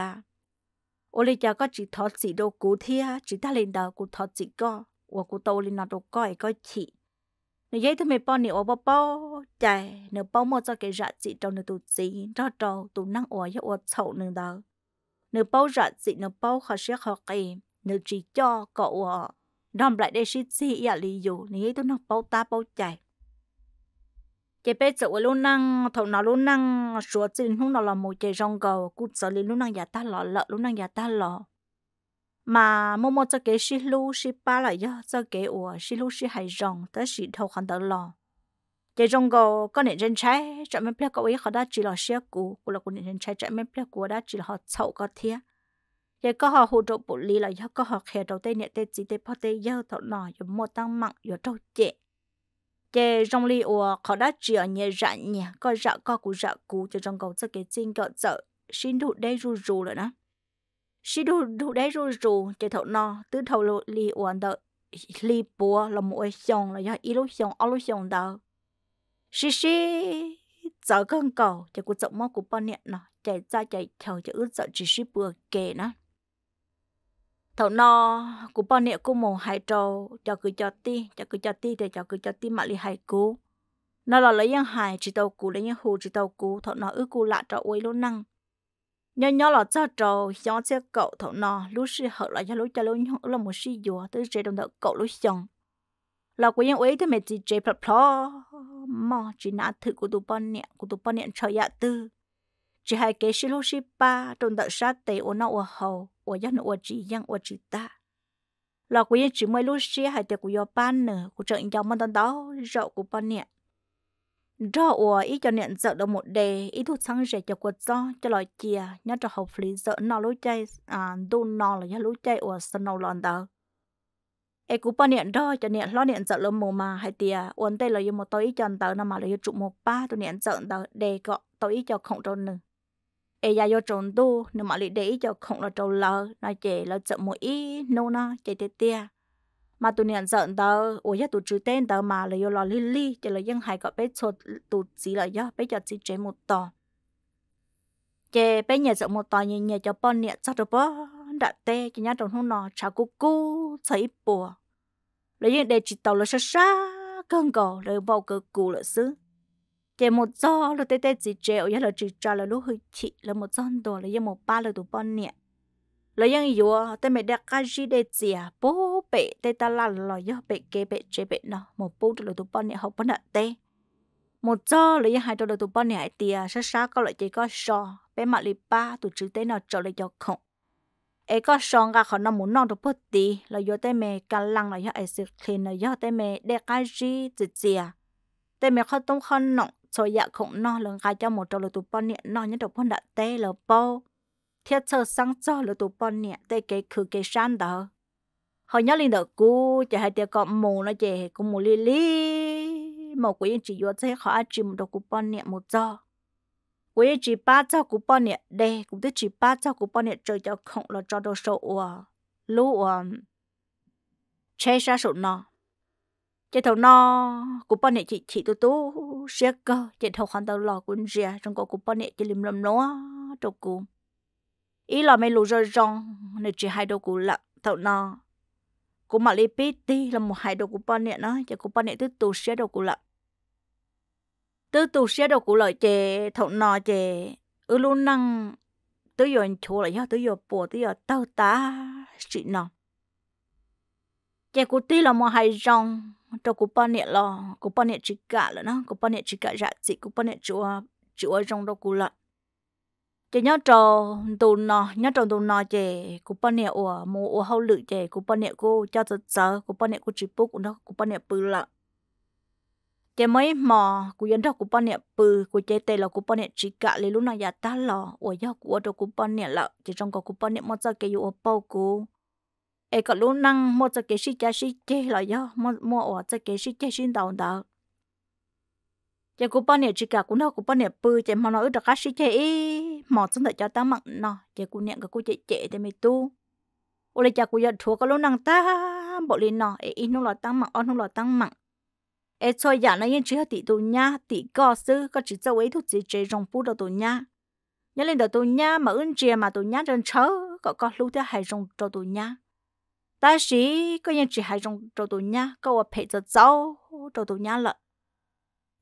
Ô lý cha có chỉ thọ chỉ đồ cũ thia, chỉ ta lên đầu cũ thọ chỉ có ủa cũ tàu lên nào đồ coi có chỉ. Giấy vậy mày pon nè oả bao bao chạy nếu bao một cho cái rạ chỉ trong nếu tụ chỉ cho trâu tụ năng, ủa cho ủa sầu nữa đầu. Nếu bao rạ chỉ nếu bao khó xé khó kìm nếu chỉ cho cậu ờ, đâm lại đây xin xí ya lý dụ nếu tôi nó bao ta bao chạy chị bé chỗ luôn năng, thầu nào luôn năng số tiền không nào là một chế rong cầu cút sợ lý luôn năng giả ta lọ, lợ luôn năng giả ta lọ. Mà mô mô cho cái xí lu xí ba lại do, cho cái ủa, xí lu xí hay rong tới xí thầu khăn tới lọ. Chế rong cầu có nền trên trái chạy mấy plek cậu ấy họ đã chỉ là xe cũ của là của nền trên trái chạy mấy plek của đã chỉ là họ chậu có thiệt giờ có họ hỗ trợ bộ lý là do có họ khéo đầu tay nhẹ tay chỉ tay phát tay giờ thọ nọ giờ mua tăng mặn giờ trâu chệ chè trong li ủa họ đã chỉ ở nhà rạn nhà có rạ có cú rạ cú cho trong cầu cho cái chính cỡ sợ xin thụ đây ru ru rồi đó xin thụ thụ đây ru ru chè thọ nọ tứ thầu lộ li ủa đợi li bùa là mỗi xong là do ít lúc xong ít lúc xong đó xí xí giờ con cầu chè cú chậm mò cú bao nhiêu nọ chè ra chè thầu chè ướt sợ chỉ xí bùa kề nó thầu no, cú bao nhiêu cú mồ hai trâu cho cứ cho ti cho cứ cho ti để cho cứ cho ti mà li hai cú. Nó là lấy những hai chỉ tàu cú lấy những hồ chỉ tàu cú thầu no ước cú lạ trâu uy luôn năng. Nhớ nhớ là cho trâu nhỏ xe cậu thầu no lúc sư hở lại cho lúc cho lúc nhớ là một sư dùa tới chế đồng đợi cậu lúc chồng. Là của những uy thì mẹ chỉ chế phật phò mà chỉ nã thử của tụ bao nhiêu của tụ bao nhiêu trời dạ tư chỉ hai cái xí lúc xí ba trong đợt sát tệ ô nó ô hầu ô dân ô chỉ dân ô chỉ ta là của yên chỉ mới lúc xí hai tệ của yo ban nữa của trận dòng mân tân đó rậu của ban nè rọ ô ý cho nẹn sợ được một đề ý thu sáng rẻ cho quật do cho lòi chìa nhớ cho hộp lý sợ nó lúc chơi à đu nó là nhớ lúc chơi ô sân nâu lòn đó ai cũng bao niệm đó cho niệm lo niệm sợ lắm mù mà hay tiề uốn tay là yêu một tối chân tớ nằm mà là yêu trụ một ba tôi niệm sợ tớ đề cọ tối cho không trôn nữa ê ya yo trồng đu, nếu mà lý để cho không là trâu lờ nói chè là chậm một ít nô nó chè tê tê. Mà tụi nhận giận tớ ủa ya tụi chữ tên tớ mà là yo lo li li chỉ là dân hai có bé chốt tụi chỉ là yo bé cho chỉ chế một tò. Chè bé nhà giận một tò nhẹ nhẹ cho bọn nhẹ cho được bó đã tê cho nhát trồng hôn nọ chả cú cú thấy bùa. Lấy những để chỉ tàu là sa sa cơn gò lấy bao cơ cù là xứ chỉ một gió là tê tê chỉ treo ya là chỉ trả là lúc hơi chị là một gió đồ là giờ một ba là tụ bọn nè là yang yếu tê mẹ đẹp cái gì để chỉ à bố bể tê ta là là giờ bể kế bể chế bể nó một bố là tụ bọn nè học bọn nợ tê. Một gió là giờ hai đồ là tụ bọn nhẹ tia sát sát có lại chỉ có sò, bé mặt lì ba tụ chữ tê nó trở lại cho không ấy có song gà khỏi nó muốn non được bớt tí là do tê mẹ cả lăng là do ấy sự clean là do tê mẹ đẹp cái gì chỉ chỉ à tê mẹ khó tông khó nọng cho dạ khổng nó lần gai cho một trâu là tụ bọn nè nó nhớ được bọn đã tê là bao thiết sơ sáng cho là tụ bọn nè tê kê khử kê san đó. Họ nhớ lên được cú chả hai tiệc có mù nó chỉ cũng mù li li. Một quý chỉ vô thế họ chỉ một đồ cú bọn nè một giờ quý chỉ ba cho cú bọn nè đây cũng tức chỉ ba cho cú bọn nè chơi cho khổng là cho đồ sổ ua lú ua chế sa sổ nó chị thầu nó của bọn nè chị chị tôi tú xe cơ. Chị thầu hoàn tàu lò quân rìa, trong cổ của bọn nè chị lim lầm nó trong cú ý là mấy lù rơi rong nên chị hai đồ cú lặng thầu nó của mà li piti là một hai đồ của bọn nè nó chị của bọn nè tứ tù xe đồ cú lặng tứ tù xe đồ cú lợi chị thầu nó chị ư luôn năng, tứ giờ anh chua là do, tứ giờ bùa, tứ giờ tao tá chị nó chị cú tí là một hai rong trong cú ba nè lo cú ba nè chỉ cả là nó cú ba nè chỉ cả dạ chị cú bọn nè chúa chúa trong đó cú lặng chỉ nhớ trò tù nọ nhớ trò tù nọ chè cú ba nè ủa mù ủa hậu lự chè cú ba nè cô cho thật sợ cú ba nè cô chỉ bút của nó cú ba nè bự lặng chè mấy mò cú dân đó cú ba nè bự cú chè tê là cú ba nè chỉ cả lấy lúc nào giả ta lò ủa do cú ở cú ba nè lợ chỉ trong có cú ba nè mất ra cái ủa bao cú ai có lúc năng mua cho cái sĩ cha sĩ chè là do mua mua ở cho cái sĩ chè xin đầu đầu chè cú bao nè chỉ cả cũng đâu cú bao nè bự chè mà nói được cái cá sĩ chè mò chân để cho ta mặn nọ. Chè cú nè cái cô chè chè thì mày tu. Ô lấy chả cú giờ thua có lúc năng ta, bộ lên nọ. Ai nó là tăng mặn on nó là tăng mặn. Ai cho giả nó yên chỉ hơi tỷ tu nhá tỷ co sư, có chỉ cho ấy thuộc chỉ chế rong phu đầu tu nhá nhớ lên đầu tu nhá mà ơn chia mà tu nhá trên chớ, có có lúc thế hay rong đầu tu nhá ta sĩ có nhân chỉ hai trong trâu tụ nhá có ở phe cho cháu trâu tụ nhá lợ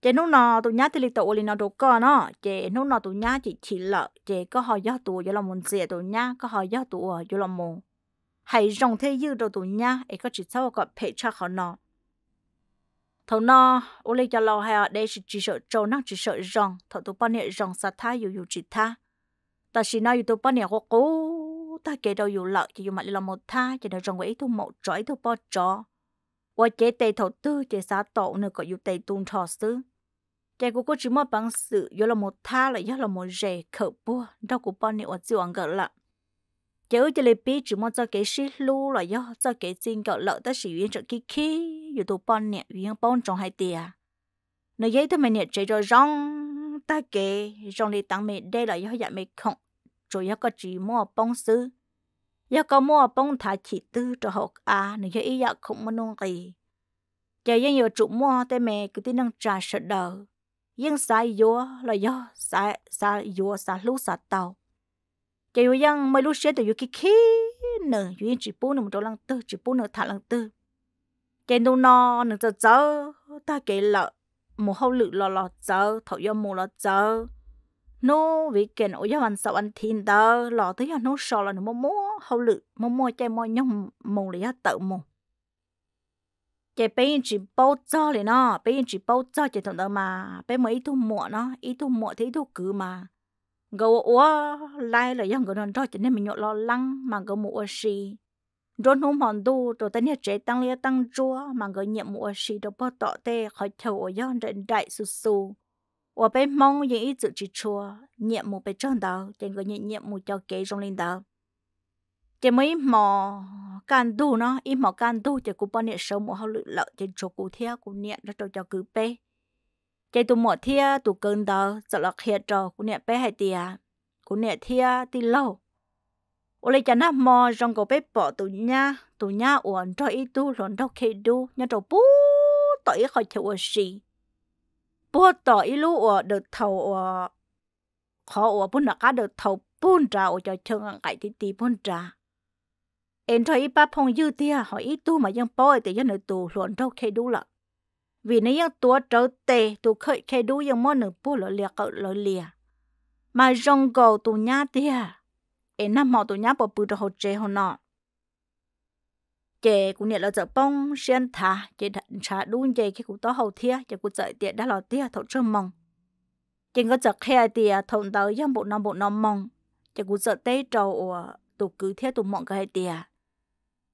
chế nô nọ tụ nhá thì lịch tụ liền nọ đồ co nó chế nô nọ tụ nhá chỉ chỉ lợ chế có họ gió tụ gió là muốn dễ tụ nhá có họ gió tụ gió là muốn hay rong thế dư trâu tụ nhá ấy có chỉ sau có phe cho họ nọ thầu nọ ô lê cho lò hay ở đây chỉ chỉ sợ trâu nó chỉ sợ rong thầu tụ bao nhiêu rong sát tha dù dù chỉ tha ta chỉ nói tụ bao nhiêu cố ta kể đâu dù lợi chỉ dù mà là một tha cho là rồng ấy thu một trọi thu bao trò, và chế tề thổ tư chế xã tổ nữa có dù tề tuôn thọ xứ. Chế của cô chỉ mơ bằng sự dù là một tha là do là một rể khở bua đâu của bọn này ở dưới ăn gỡ lạ chế ơi chế lấy biết chỉ mơ cho cái xí lưu là do cho cái xin gỡ lợi ta chỉ yên trợ kia kia dù tụ bọn này yên bọn trọng hai tia nơi giấy thôi mày nè chế cho rong ta kể rong đi tặng mày đây là do dạ mày không rồi yêu có chỉ mua bông sư yêu có mua bông thả chỉ tư cho học à nếu yêu yêu không muốn nông gì giờ yêu yêu chủ mua tới mẹ cứ tin năng trả sợ đờ yên sai vô là do sai sai vô sai lú sai tàu giờ yêu yên mới lú xe từ yêu kia kia nè yêu chỉ bún nè một chỗ lăng tư chỉ bún nè thả lăng tư giờ đâu nó nè giờ giờ ta kể lợ một hậu lự lò lò giờ thầu yêu mù lò giờ nó vì cái nó yo ăn sao anh thiên đó lò tới nó sò là nó mua mua hậu lự mua mua chạy mua nhung mù là tự mù bây bên chỉ bao cho liền nó bên chỉ bao cho chơi thằng đó mà bên mấy thu mua nó ít thu mua thì thu cứ mà. Gấu ủa lại là yang người nó cho cho nên mình nhọ lo lắng mà gấu mua gì rồi nó mòn đu rồi tên nhật chế tăng lia tăng chua mà gấu nhiệm mua xì đồ bó tọ tê khỏi thầu ở yon đại su su và bên mong những ý dự chỉ chua nhiệm mùa bên trong đó trên người nhiệm nhiệm mùa cho kế trong lên đó chỉ mấy mò can đu nó ý mò can đu chỉ cũng bao nhiêu sâu mùa hậu lự lợi trên chỗ cụ thia cụ niệm nó cho cho cứ bê chỉ tụ mò thia tụ cơn đó sợ là khiệt trò cụ niệm bê hay tìa cụ niệm thia tì lâu 我嚟讲那么让个被bỏ tụ nha tụ nha uốn cho ít tu luận đâu khi du nha cho bố tỏi khỏi chịu 不到一路我的头我，可我不那个的头半扎，我就听俺爱的地半扎。em thấy ba phong dư tia hỏi ít tu mà dân bói thì dân tu luận đâu khe đu lợ vì nãy dân tua trở tề tu khơi khe đu dân món nửa bố lợ lìa cỡ lợ rong cầu tu nhá tia em năm mò tu nhá bỏ bự hồ chế hồ nọ chế cũng nhận là giờ bông xuyên thả, chế đặt trả đúng chế khi cũng to hậu thia chế cũng dạy tiền đã lò tia thấu trơ mong chế có giờ khe tiệt à, thấu tới giang bộ năm bộ năm mong chế cũng giờ tê trầu tụ cứ theo tụ mong cái tiệt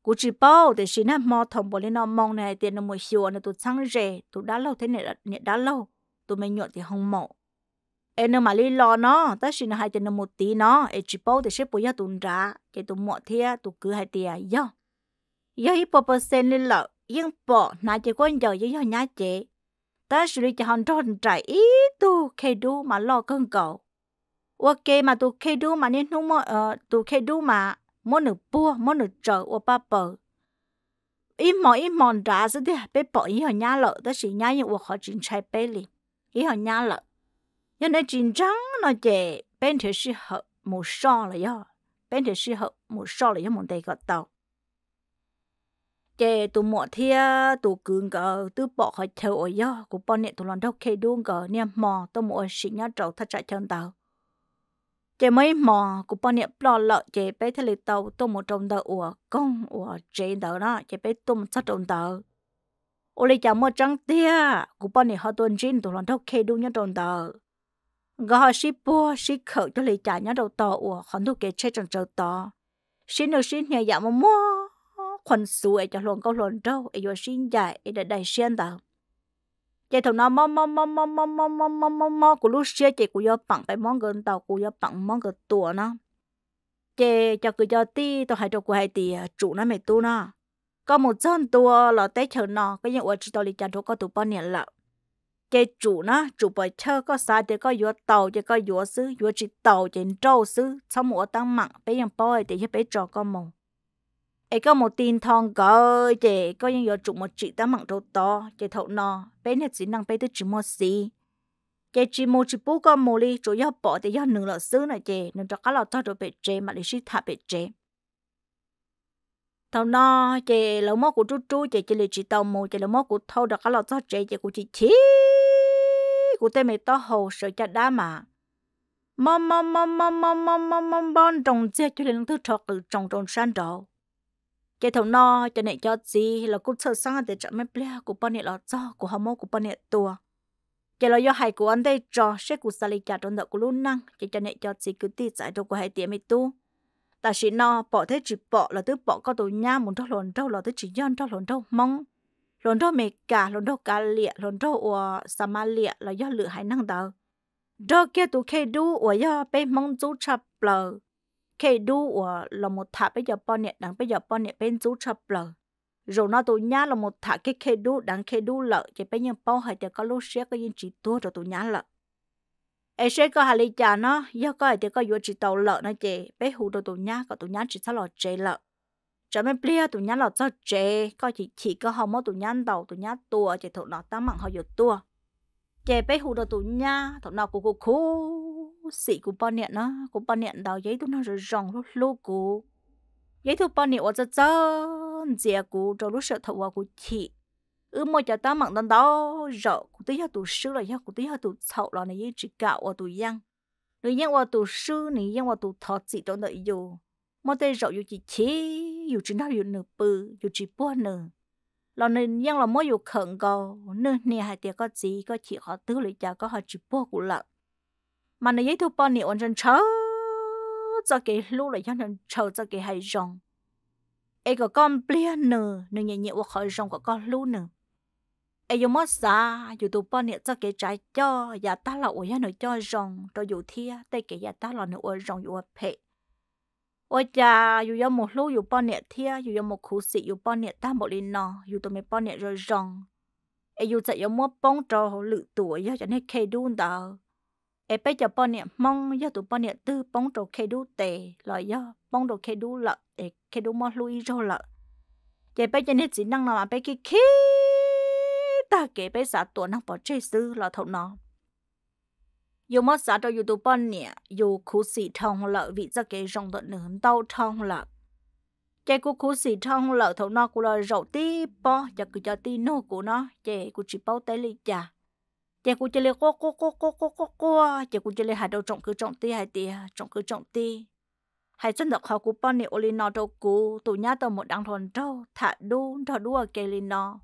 cú chỉ bao để xin nam mò thòng bộ lên nó mong này tiền nó mới hiểu nó tụ sáng rề tụ đã lâu, thế này này đã lâu tụ mới nhọn thì không mỏ em nó mà đi lo nó ta xin hai tiền nó một tí nó em chỉ bao để xếp bộ bồi tụ ra cái tụ mọ thia tụ cứ hai tiền yo yo ít bao percent lên lợ yên bỏ nà chỉ có giờ với yo nhá chế ta xử lý cho hòn tròn trải ý tu khi đu mà lo cơn cầu ok mà tu khi đu mà nên không mò ờ tu khi đu mà mỗi nửa bua mỗi nửa trở ô ba bờ ý mò ý mòn trả sẽ thế bé bỏ ý họ nhá lợ ta chỉ nhá những khó chính trái bé liền ý họ nhá lợ nhưng này chính trắng nó chè bên thế sự hợp một so là do bên thế sự hợp một so là do một đây gọt tàu chè tụ mọ thia tụ cường gờ tụ bỏ khỏi chờ ở do của bọn nè tụ lần đâu kê đuông gờ niệm mò tụ mọ xịn nhá trâu thắt chạy chân tàu. Chế mấy mò của bọn nè lo lợ chế bé thế lì tàu tụ mọ trong tàu ủa công ủa chế tàu đó chế bé tụ mọ sát trong tàu ô lì chào mọ trắng tia của bọn nè họ tuần chín tụ lần đâu kê đuông nhá trong tàu gờ họ ship bua ship khởi cho lì chả nhá đầu tàu ủa hắn tụ kê chế trong tàu xin được xin nhà dạ mà mua khoản số ấy cho luôn câu luôn trâu ấy cho xin giải ấy để đại xuyên tao chạy thằng nó mò mò mò mò mò mò mò mò mò mò của lúc xe chạy của do bằng phải món gần tàu của do bằng món gần tua nó chạy cho cứ cho ti tao hay cho của hai tỷ chủ nó mày tu nó có một chân tua là té chờ nó cái những ở chỉ tao đi chăn thuốc có tụ bao nhiêu lợ chạy chủ nó chủ bởi chơ, có xa thì có vô tàu chạy có vô xứ vô chỉ tàu chạy trâu xứ xong mùa tăng mặn bé yang bao thì chỉ bé trò có mồm ai có một tin thong có chị có những giờ chụp một chị ta mặn đầu to chị thấu nó bé này chỉ năng bé tới chỉ một xí chị chỉ một chỉ bố con mồi ly chỗ do bỏ thì do nửa lọ xứ này chị nên cho cá lọ to rồi bé chị mà lịch sử thả bé chị thấu nó chị lẩu mó của chú chú chị chỉ lấy chị tàu mồi chị lẩu mó của thâu được cá lọ to chị chị của chị chi, của tên mày to hồ sợ chặt đá mà. Mom mom mom mom mom mom mom mom bon trồng chia cho nên thứ trò cử trồng trồng san trầu cái thằng no cho nên cho gì là cũng sợ sang để chọn mấy ple của bọn này là cho của họ mua của bọn này tua. Cái là do hai của anh đây cho sẽ của sali trả trong đó của luôn năng, cái cho nên cho gì cứ tiếc giải đâu của hai tiệm mấy tu ta chỉ no bỏ thế chỉ bỏ là thứ bỏ có đồ nha, muốn cho lồn đâu là thứ chỉ dân cho lồn đâu mong lồn đâu mẹ cả lồn đâu cả liệt lồn đâu ở Samalia là do lựa hai năng đó đó kia tụ khe đu ở do bên mong chú chập lờ khi đu ở là một thả bây giờ bọn nhẹ đang bây giờ bọn nhẹ bên chú chập lờ. Rồi nó tụi nhá là một thả cái khi đu đang khi đu lợ. Chỉ bây giờ bao hay thì có lúc sẽ có những chỉ tua rồi tụi nhá lợ. Ấy sẽ có hà lý cha nó? Do có thì có vô chỉ tàu lợ nó chị bé hù đồ tụi nhá, có tụi nhá chỉ sao lọ chế lợ. Cho mấy bia tụi nhá lọ cho chế có chỉ chỉ có họ mỗi tụi nhá đầu tụi nhá tua chỉ thụ nó tám mặn họ vô tua chế bé hù đồ tụi nhá thụ nó cũng cũng sĩ của bọn nè nó của bọn nè đào giấy tôi nó rồi rong lúc lúc của giấy thu bọn nè ở cho cho dè của rồi lúc sợ thầu à của chị. Ừ mà cho ta mặn đàn đó rõ của tôi tụ sư là ya của tôi tụ sầu là này chỉ cạo ở tụ giang. Rồi giang ở tụ sư này giang ở tụ thọ chị trong đợi dù. Mà tôi rợ dù chỉ chỉ dù chỉ nào dù nửa bự dù chỉ bua nửa là nên giang là mới dù khẩn cầu nên nè hai tiệc có gì có chỉ họ tứ lại cha có họ chỉ bua của lợn mà nó giấy thu bao nhiêu anh chân chờ cho cái lũ lại cho nên chờ cho cái hay rong ai có con bia nè nên nhẹ nhẹ hoặc khỏi rong có con lũ nè. Ai dùng mất xa dù tụ bao nhiêu cho cái trái cho và ta là ủi nó cho rong cho dù thia tay cái và ta là nó ôi rong dù phê ôi cha dù có một lũ dù bao nhiêu thia, dù có một khu sĩ dù bao nhiêu ta một linh nọ dù tụi mình bao nhiêu rồi rong ai dù chạy dùng một bông trò lự tuổi cho nên kê đun đào ai bây giờ bọn nè, mong giờ tụi bọn niệm tư bóng đồ khe đu tệ là do, bóng đồ khe đu lợ để khe đu mò lui rồi lợ vậy bây giờ nên chỉ năng nào mà bây cái khí ta kể bây giờ tuổi năng bỏ chơi sư là thầu nó. Dù mất giá cho dù tụi bọn niệm dù khu sĩ thông lợ vì giờ cái rong tụi nửa đau thông lợ cái cô khu sĩ thông lợ thầu nó cũng là rậu tí bó cho cứ cho tí nô của nó chạy cô chỉ bao tay lý chả chị cũng chỉ lấy cô cô cô cô cô cô cô chị cũng chỉ lấy hai đầu trọng cứ trọng ti, hai ti trọng cứ trọng ti. Hai chân được họ cũng bao nhiêu oli nó đâu cú tụ nhá tao một đằng thon đâu thả đu thả ở cái li nó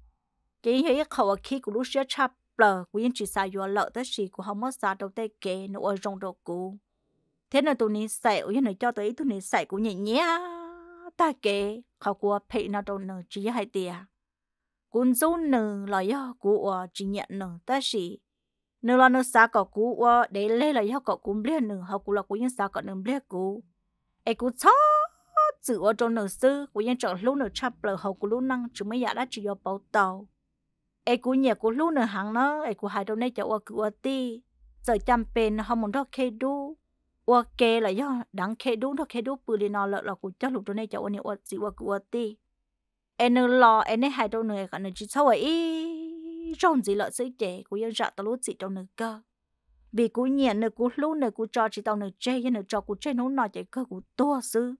chỉ thấy khẩu khi của lúc xưa chắp lờ của yên chỉ sai vừa lợ tới gì của không mất xa đầu tay kề nó ở trong đầu cú thế nên tụi nè sai ở này cho tới tụi nè sai của nhẹ nhẹ ta kể họ của phải nó đâu nữa chỉ hai tia cũng giống nữa là do của chỉ nhận nữa ta gì nếu là nó xa cọ cú wa để lê là yêu cọ cú bia nửa học cú là cú yên xa cọ nửa bia cú. Ai cú chó chữ ở trong nửa sư, cú yên chọn lúc nửa chập lờ học cú lúc năng chứ mấy giả đã chỉ do bảo tàu. Ai cú nhẹ cú lúc nửa hàng nó ai cú hai đâu này cháu ở cú ở ti giờ chăm bên không muốn đó kê đu. Wa kê là do đắng kê đu đó kê đu bự đi nó lợ là cú chắc lúc đó nay cháu ở nhà ở chỉ ở cú ở ti ai nửa lo ai nè hai đâu nửa cả nửa chỉ sau ấy rong gì lợi sự trẻ của dân dạ tao lúa chị trong nửa cơ vì cú nhện nửa cú lú nửa cú cho chị tao nửa chê nửa cho cú chê nó nói chạy cơ cú to sư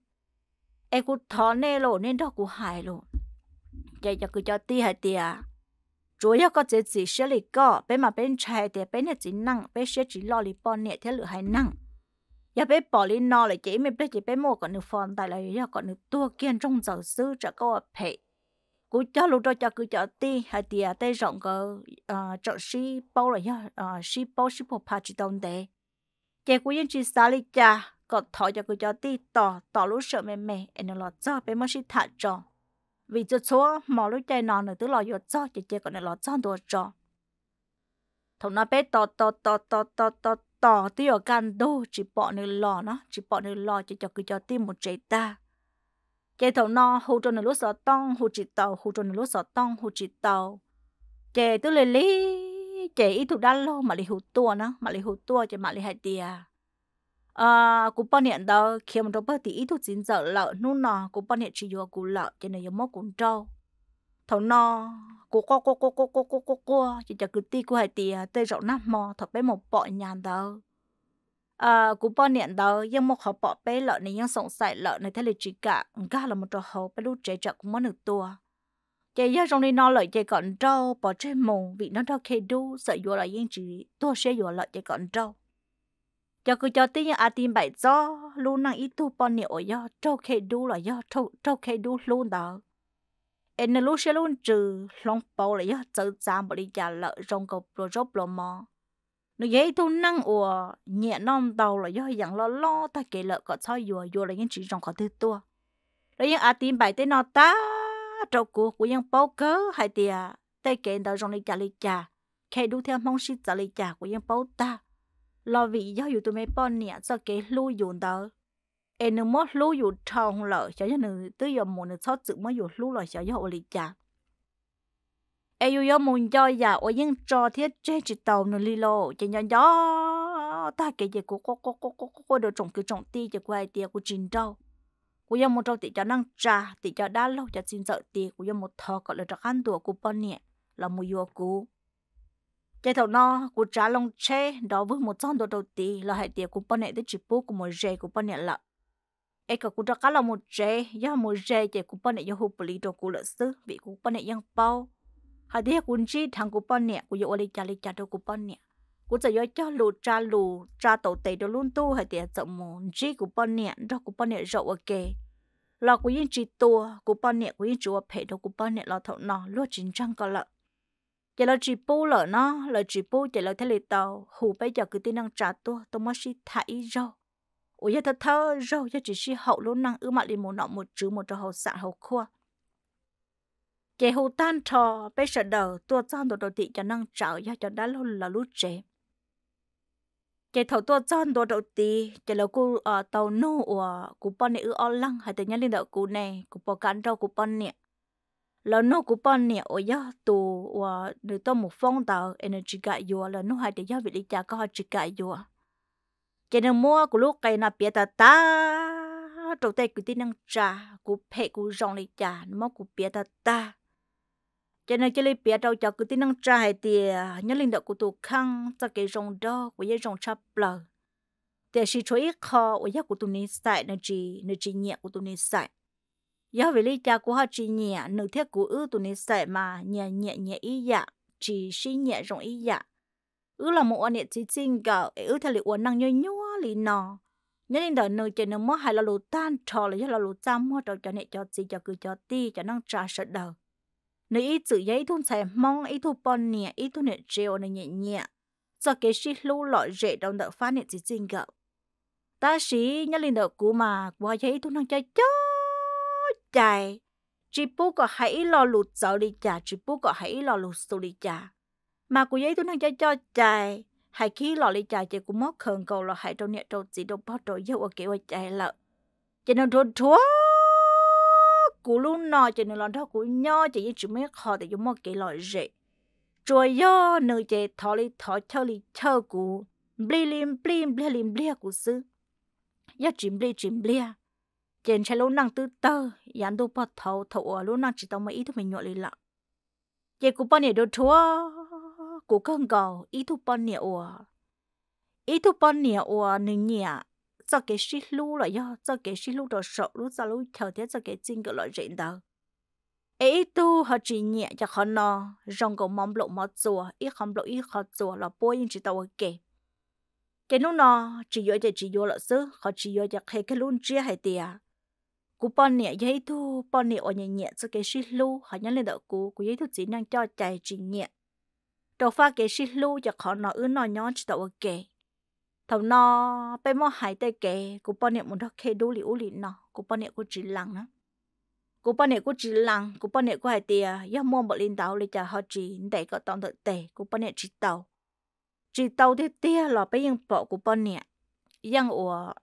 em cú thọ nê lộ nên đó cú hài lộ. Chạy cho cứ cho ti hay ti à chủ yếu có chỉ chỉ sẽ lì có bên mà bên chạy thì bên nè chỉ năng bên sẽ chỉ lo lì bò nè, thế lửa hay năng. Giờ bên bỏ lì nọ lại chỉ mình bên chỉ bên mua còn nửa phòn tại lại giờ còn nửa tua kiên trong giờ sư chả có phải cú cho lúc đó cho cứ cho ti hay tiệt à, tay rộng cái à cho si bao rồi nhá à xí bao si bộ phá chỉ đông đấy chế cú yên chỉ xả lý cha có thọ cho cứ cho ti tỏ tỏ lúc sợ mẹ mẹ em nó cho bé mà si thả cho vì cho số mỏ lúc chạy nó nữa tức là yo cho chế chế còn là cho đồ cho thằng nó bé tỏ tỏ tỏ tỏ tỏ tỏ tỏ tí gan đô chỉ bỏ nơi lò nó chỉ bỏ nơi lò cho cho cứ cho ti một chế ta chế thầu no hù trợ nửa lúa sọ tông hù chỉ tàu, hù trợ nửa lúa sọ tông hù chỉ tàu. Chế tôi lấy lý chế ít thuộc đa lô, mà lấy hù tua nó, mà lấy hù tua chế mà lấy hai tia à cú bao nhiêu đó, khi mà đâu bao thì ít thuộc chín giờ lợ nung nọ cú bao nhiêu chỉ vô cú lợ chế này giống cũng trâu. Thầu no cô cô cô cô cô cô cô cô cô chỉ cho cứ ti cô hai ti tê rộng nát mò thật bé một bọ nhàn đâu à cô bọ niệm đâu nhưng mà họ bỏ bé lợn này nhưng sống sài lợn này thế là chỉ cả ga là một trò hậu bé lúc trẻ chợ cũng mất được tua. Chị giờ trong đây nó lợi chị còn trâu bỏ trên mồm vì nó đâu kê đu sợ vô là yên chỉ tua sẽ vô lợi chị còn trâu cho cứ cho tí à tin bảy gió, luôn năng ít tu bọ niệm ở do trâu kê đu là do trâu trâu kê đu luôn đó em nó lúc sẽ luôn trừ long bao lại á tự giảm bỏ đi trả lợ trong cầu pro rốt lo mò nó dễ tu năng ủa, nhẹ non tàu là do dạng lo lo ta kể lợ có sao vừa vừa là những chuyện trong khó thứ tua. Rồi những à tìm bài tới nó, ta, trâu cụ của những bao cớ hay tiề tay kể đầu trong lịch trả lịch trả khi đu theo mong sĩ trả lịch trả của những bao ta lo vì do dù tụi mấy bao nhẹ do kể lưu dùn tờ. Em nó mất lưu dùn trong lợ cho những người tư giờ muốn nữ sáu chữ mới dùn lưu lợ cho do lịch trả em yêu yêu muốn cho nhà ở những trò thiết chế chỉ tàu nó li lô. Chỉ nhỏ nhỏ ta kể gì của cô cô cô cô cô đồ trồng cứ trồng ti chỉ quay tiền của trình đâu của yêu một trâu thì cho năng trà, thì cho đá lâu cho xin sợ tiền của yêu một thọ gọi là trạc ăn tuổi của bọn nhẹ là một yêu cũ. Cái thầu nó của trả lông chế đó với một trăm đồ đầu tiên là hai tiền của bọn nhẹ tới chỉ bố của một rể của bọn nhẹ là. Ai cả của cũng cá là một rể do một rể chỉ của bọn nhiêu do hụt lý đồ của lỡ sức vì của bọn nhiêu yang bao hai đứa cũng chỉ thằng cũng bao nhiêu cũng yêu lấy cha lấy cha đồ cũng bao nhiêu cũng chỉ do cho lù cha lù cha tổ tệ đồ luôn tu hai đứa chậm mồm chỉ cũng bao nè, đó cũng bao nhiêu rậu ok là cũng yên chỉ tua cũng bao nhiêu cũng yên chúa phải đồ cũng bao nhiêu là thọ nọ luôn chính trang có lợ chỉ là chỉ bù lợ nó là chỉ bù chỉ là thế lệ tàu hù bây giờ cứ tin năng trả tua tôi mới chỉ thấy rồi ủa giờ thơ rau, giờ chỉ si hậu luôn năng ư mà đi một nọ một chữ một trò hậu sạn hậu khua kẻ hồ tan thò bây giờ đầu tua chọn đồ đầu tị cho năng trào ya cho đã luôn là lúc chế kẻ thầu tua chọn đồ đầu tị kẻ là cô ở tàu nô của cụ bọn này ư ở lăng hay tự nhiên lên đầu cụ này cụ bỏ cán rau cụ bọn này là nô của bọn này ở ya tù ở được tôi một phong tàu energy cả yo là nô hay tự nhiên vị lý cha có chỉ cả yo cho nên mua của lúc cái nào biết ta ta đầu tay của tin năng trà, của phe của rong lấy trà nó của biết ta ta cho nên cái lấy biết đâu cho cứ tin năng trai thì à, nhớ linh đạo của tụ khăng cho cái rong đó, của cái rong chắp lờ. Để chỉ cho ít khó của dây của tụ này sai nó chỉ nó chỉ nhẹ của tụ này sai giờ về lý cha của họ chỉ nhẹ, nữ thiết của ư tụ này sai mà nhẹ nhẹ nhẹ ý dạ chỉ xí nhẹ rong ý dạ. Ư là một anh chỉ xin gạo ư thay liệu năng nhớ nhúa lý nọ nhớ linh đạo nơi chỉ nó mất hay là lù tan, trò là là lù chăm mất đầu cho nè cho gì cho cứ cho ti, cho năng trả sợ đầu nếu ý chữ giấy thun xài mong ý thu bon nè, ý thu nè treo nè, nhẹ nhẹ. Do cái shit lưu lọ rễ đồng đỡ phá nè chỉ chính gạo. Ta sĩ nhớ lên đỡ cú mà qua giấy thu năng chơi chó chạy chỉ bố có hãy lo lụt dạo đi chả chỉ bố có hãy lo lụt xô đi chả mà cú giấy tôi năng chơi cho chạy hãy khi lo đi chả chỉ cũng mất khẩn cầu là hãy trong nhẹ trong chỉ đâu bắt đầu yêu ở kiểu chạy lợ. Cho nên thôi thua cú lúc nọ cho nên là đó cú nhỏ chỉ như chúng mới khó để dùng một cái loại rễ rồi yo nữ chế thọ li thọ chơi li chơi cú, bli lim bli bli lim bli cú sư ya chìm bli chìm bli trên chạy lúc năng tư tơ, yán đồ bọt thầu thầu ở lúc năng chỉ tao mà ý thức mình nhọ li lặng chế cú bao nhiêu đồ thua cú cơn gầu ý thức bao nhiêu à ít thôi bao nhiêu à nương nhẹ cho cái xí lu là do, cho cái xí lu đồ sợ lu cho lu theo thế cho cái chân cái loại chuyện đó. Ấy tu họ chỉ nhẹ cho họ nó rong cổ mong lộ mò chùa ít không lộ ít họ chùa là bôi yên chỉ tàu kể cái nó nó chỉ vô cho chỉ vô là sư họ chỉ vô cho cái cái luôn chia hay tiệt cú bọn nhẹ giấy tu bọn nhẹ ở nhẹ nhẹ cho cái xí lu, họ nhắn lên đỡ cú cú giấy tu chỉ năng cho chạy chỉ nhẹ. Đầu pha cái xí lu cho họ nó ứ nó nhón chỉ tàu kể thầu nó bé mò hải tê kề, cú bao niệm muốn đó kê li liu lì nó cú bao niệm của chỉ lăng nó, cú bao niệm của chỉ lăng cú bao niệm của hải tê ya mua một linh tàu li cho họ chỉ để có tông thực tệ cú bao niệm chỉ tàu. Chỉ tàu thế tia là bỏ cú bao niệm yên ở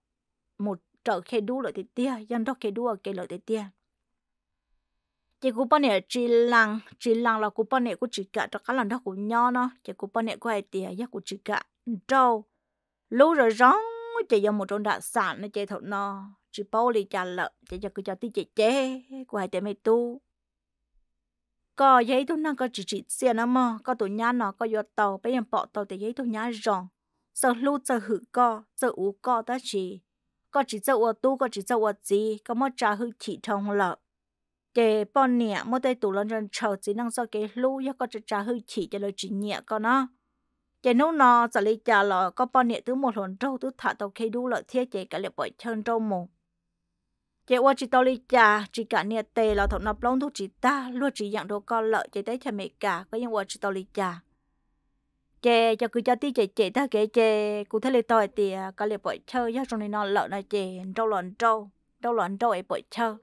một trở kê đu lợi thế tia yên đó kê đu ở kê lợi thế tia chỉ cú bao niệm chỉ lăng chỉ lăng là cú bao niệm của chỉ cả cho các lần đó của nhau nó chỉ cú bao niệm của hải tê ya của chỉ cả đâu lúc rồi rong chạy vào một trong đặc sản nó chạy thật nó chỉ bao lì trà lợ, chạy cho cứ cho tí chạy chế của hai tên tu. Có giấy thu năng có chỉ chỉ xe nó mà, có tụ nhà nó có vô tàu bây giờ bỏ tàu thì giấy thu nhà rong sợ lu, sợ hử co, sợ ú co ta chỉ có chỉ sợ ô tu, có chỉ sợ ô gì có mất trả hư chỉ thông lợ. Để bọn nhẹ mỗi tay tụ lên trên chờ chỉ năng so cái lu ya có chỉ trả hư chỉ cho lời chỉ nhẹ con nó chị nô nọ giờ lấy chả lọ, có bao nhiêu thứ một lần trâu, thứ thả tàu khi đu lợi thiết chị cả liệp bởi chân trâu mù. Chị qua chị tàu lấy chả chỉ cả nhà tê là thằng nạp lông thu chỉ ta luôn chỉ dạng đồ con lợi chị tới cha mẹ cả, có những qua chị tàu lấy chả. Chị cho cứ cho tí chị chị ta kể chị cụ thể lấy tàu tìa cả liệp bởi chơi giá trong này nó lợi là chị trâu lợn trâu trâu lợn trâu ấy bởi chơi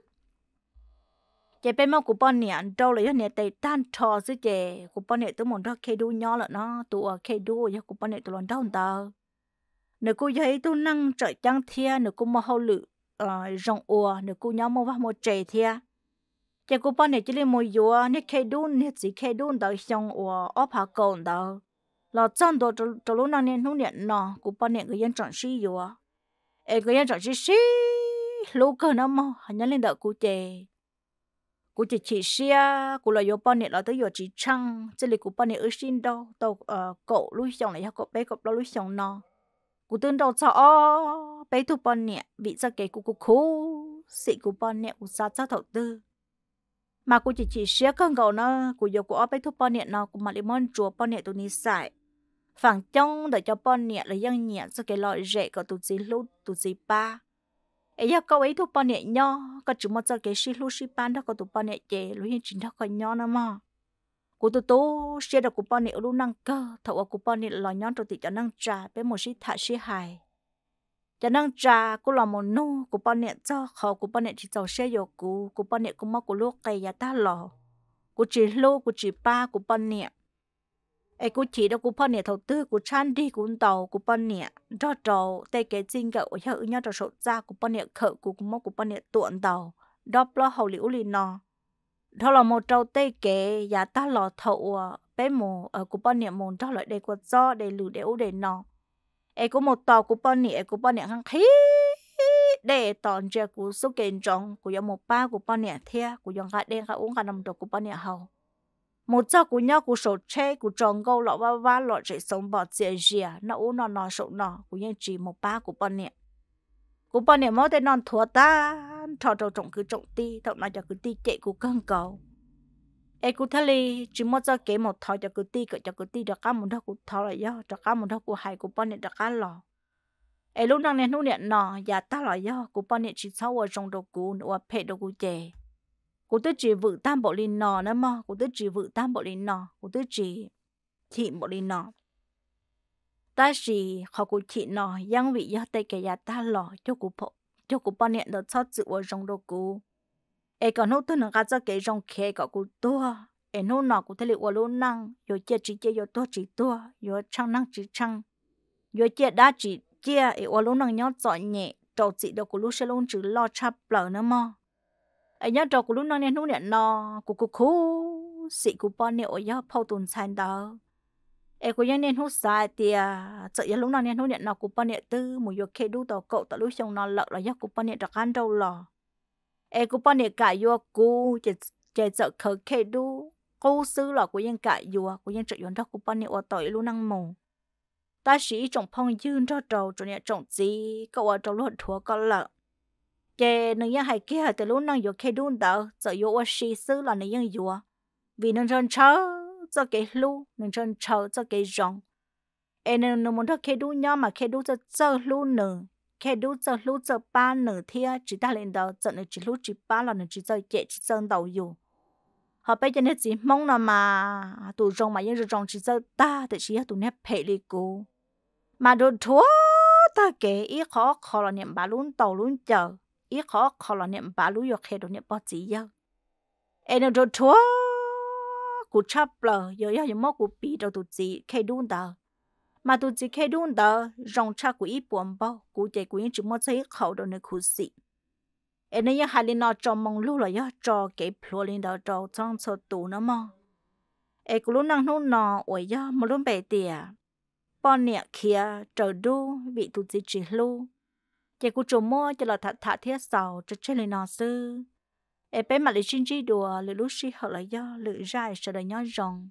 chị bé mà của bọn nè đâu là nè tay tan trò chứ chị của bọn nè tôi muốn đó kê đu nhỏ là nó, tụ kê đu giờ của bọn nè tôi làm đâu tờ. Nếu cô thấy tôi năng trời trăng thia nếu cô mà hậu lự ờ, rong ua nếu cô nhau mà vào một trẻ thia. Chị của bọn nè chỉ là một dùa, nè kê đu, nè chỉ kê đu tờ xong ua ốp hạ cồn tờ. Là chân đồ cho lúc nào nè nung nè nọ của bọn nè cái dân chọn xí dùa. Cái người dân chọn xí xí lúc cơ nó mà hắn lên đợi cô chị cú chỉ chỉ xia cú là yo bọn nhiêu là tới yo chỉ chăng chỉ là cú bọn nhiêu ở xin đâu tàu ờ cậu lui xong này, cậu bé cậu đó lui xong nó cú tương đầu cho bé thu bọn nhiêu, bị ra cái cú cú cú sĩ cú bọn nhiêu cú sa cha thầu tư. Mà cú chỉ chỉ xia con cậu nó cú yo cụ bé thu bọn nhiêu nó cú mà limon chùa bọn nhiêu tụi ni sai phẳng trong để cho bọn nhiêu là dân nhẹ cho cái loại rẻ của tụi gì lúc tụi gì ba ấy giờ câu ấy thu bao nhiêu nho có chỉ một giờ cái xí lu xí ban đó có tụ bao nhiêu chè lu hiện chính đó có nho nữa mà cụ tụ tụ xe đó cụ bao nhiêu lu năng cơ thầu cụ bao nhiêu lò nho trong thị cho năng trà bé một xí thả xí hài cho năng trà cụ lò một nô cụ bao nhiêu cho khẩu cụ bao nhiêu chỉ cho xe vô cụ cụ bao nhiêu cụ mắc cụ lu cây ya ta lò cụ chỉ lu cụ chỉ ba cụ bao nhiêu ai cũng chỉ đâu cũng phân nè đầu tư cũng chăn đi cũng tàu cũng phân nè cho trâu tay cái chân cái ở hiệu nhau cho sổ ra cũng phân nè khởi cũng cú móc cú phân nè tuọn tàu. Đó lo hậu liễu liền nọ đó là một trâu tay cái giá ta lò thầu à, bé mồ ờ, ở cũng phân nè mù cho lại đây quạt do để lử, để u để nọ ai cũng một tàu cũng phân nè cũng phân nè hăng khí, để tòn chơi cũng số kiện trong cú giống một ba cú phân nè thia cú giống gạt đen gạt uống gạt nằm đồ cú phân nè hậu một giờ của nhau của sổ che của tròn gâu lọ ba ba lọ chạy sống bỏ dễ dìa nó u nó nó sổ nó của nhân chỉ một ba của bọn nè của bọn nè mới tên non thua ta thọ đầu trọng cứ trọng ti thọ nó cho cứ ti chạy của cơn cầu ai của thấy li chỉ một giờ kế một thọ cho cứ ti cỡ cho cứ ti được cá một thọ của thọ là do cho cá một thọ của hai của bọn nè được cá lọ ai lúc đang nè lúc nè nọ giờ ta là do của bọn nè chỉ sau ở trong đầu cú nữa phê đầu cú chè cô tôi chỉ vự tam bộ linh nọ nữa mà. Cô tôi chỉ vự tam bộ linh nọ cô tôi chỉ thị bộ linh nọ ta chỉ họ cô thị nọ yang vị do tay cái nhà ta lò, cho cô phụ cho cô bao nhiêu đợt sót dự ở trong đồ cô ai còn nô tôi nó gạt cho cái trong khe có cụ tua ai nô nọ cụ thấy liệu luôn năng. Yo chia chỉ chia, yo tua chỉ tua yo chăng năng chỉ chăng yo chia đa chỉ chia ai luôn năng nhớ giỏi nhẹ. Trâu chỉ đâu cụ lúc sẽ luôn chỉ lo chắp lỡ nữa mà ai nhớ trò của lúc năng nên nô nè nọ của cụ khu sĩ của bọn nhiêu ở yo phao tuần san đó ai cụ nên hút sai thì à, sợ yo lúc năng nên nô nè nọ của bọn nhiêu tư một yo khe đu tàu cậu tàu lúc xong nó lợ là yo của bọn nhiêu đặc ăn đâu lò. Ai của bọn nhiêu cả vô cụ chỉ chỉ sợ khờ khe đu, cô sư là của yên cả vô của yên trợ yon đó của bọn nhiêu ở tội lúc năng mù. Ta sĩ trồng phong dương cho trầu cho nhà trồng gì, cậu ở trâu luôn thua có lợ kể nương yên hay kia từ lúc nương yêu khe đun đỡ cho yêu ở xí xứ là nương yên yêu vì nương chân chớ cho cái lu nương chân chớ cho cái rong em nữ muốn thọ khe đun nhau mà khe đun cho cho lu nương khe đun cho lu cho ba nương thia chỉ ta lên đầu cho nương chỉ lu chỉ ba là nương chỉ cho kệ chỉ cho đầu yêu họ bây giờ nó chỉ mong là mà tụ rong mà yên rong chỉ cho ta thì chỉ tụ nếp phê đi cô mà đồ thua ta kể ý khó khó là niệm bà luôn tàu luôn chờ ý khó khó là niệm bà luôn yok đồ niệm bao gì giờ em đồ thua cú chấp lờ giờ giờ giờ mốc cú bị đồ tụ gì khe đun tờ mà tụ gì khe đun tờ rong cha cú ý buồn bao cú chạy cú chỉ muốn thấy khẩu đồ này cú xị em nói hai linh nó cho mong lúc là giờ cho cái plo linh đó cho trong số tụ nó mà em cũng lúc năng lúc nọ ôi giờ một lúc bể tiệt bọn nè kia trở đu bị tụt gì chỉ lu chỉ cú trộm mua cho là thả thả thiết sầu cho chơi lên nó sư. Em bé mà lấy xin chi đùa lấy lúc xí họ lại do lựa ra sợ đời nhói rồng.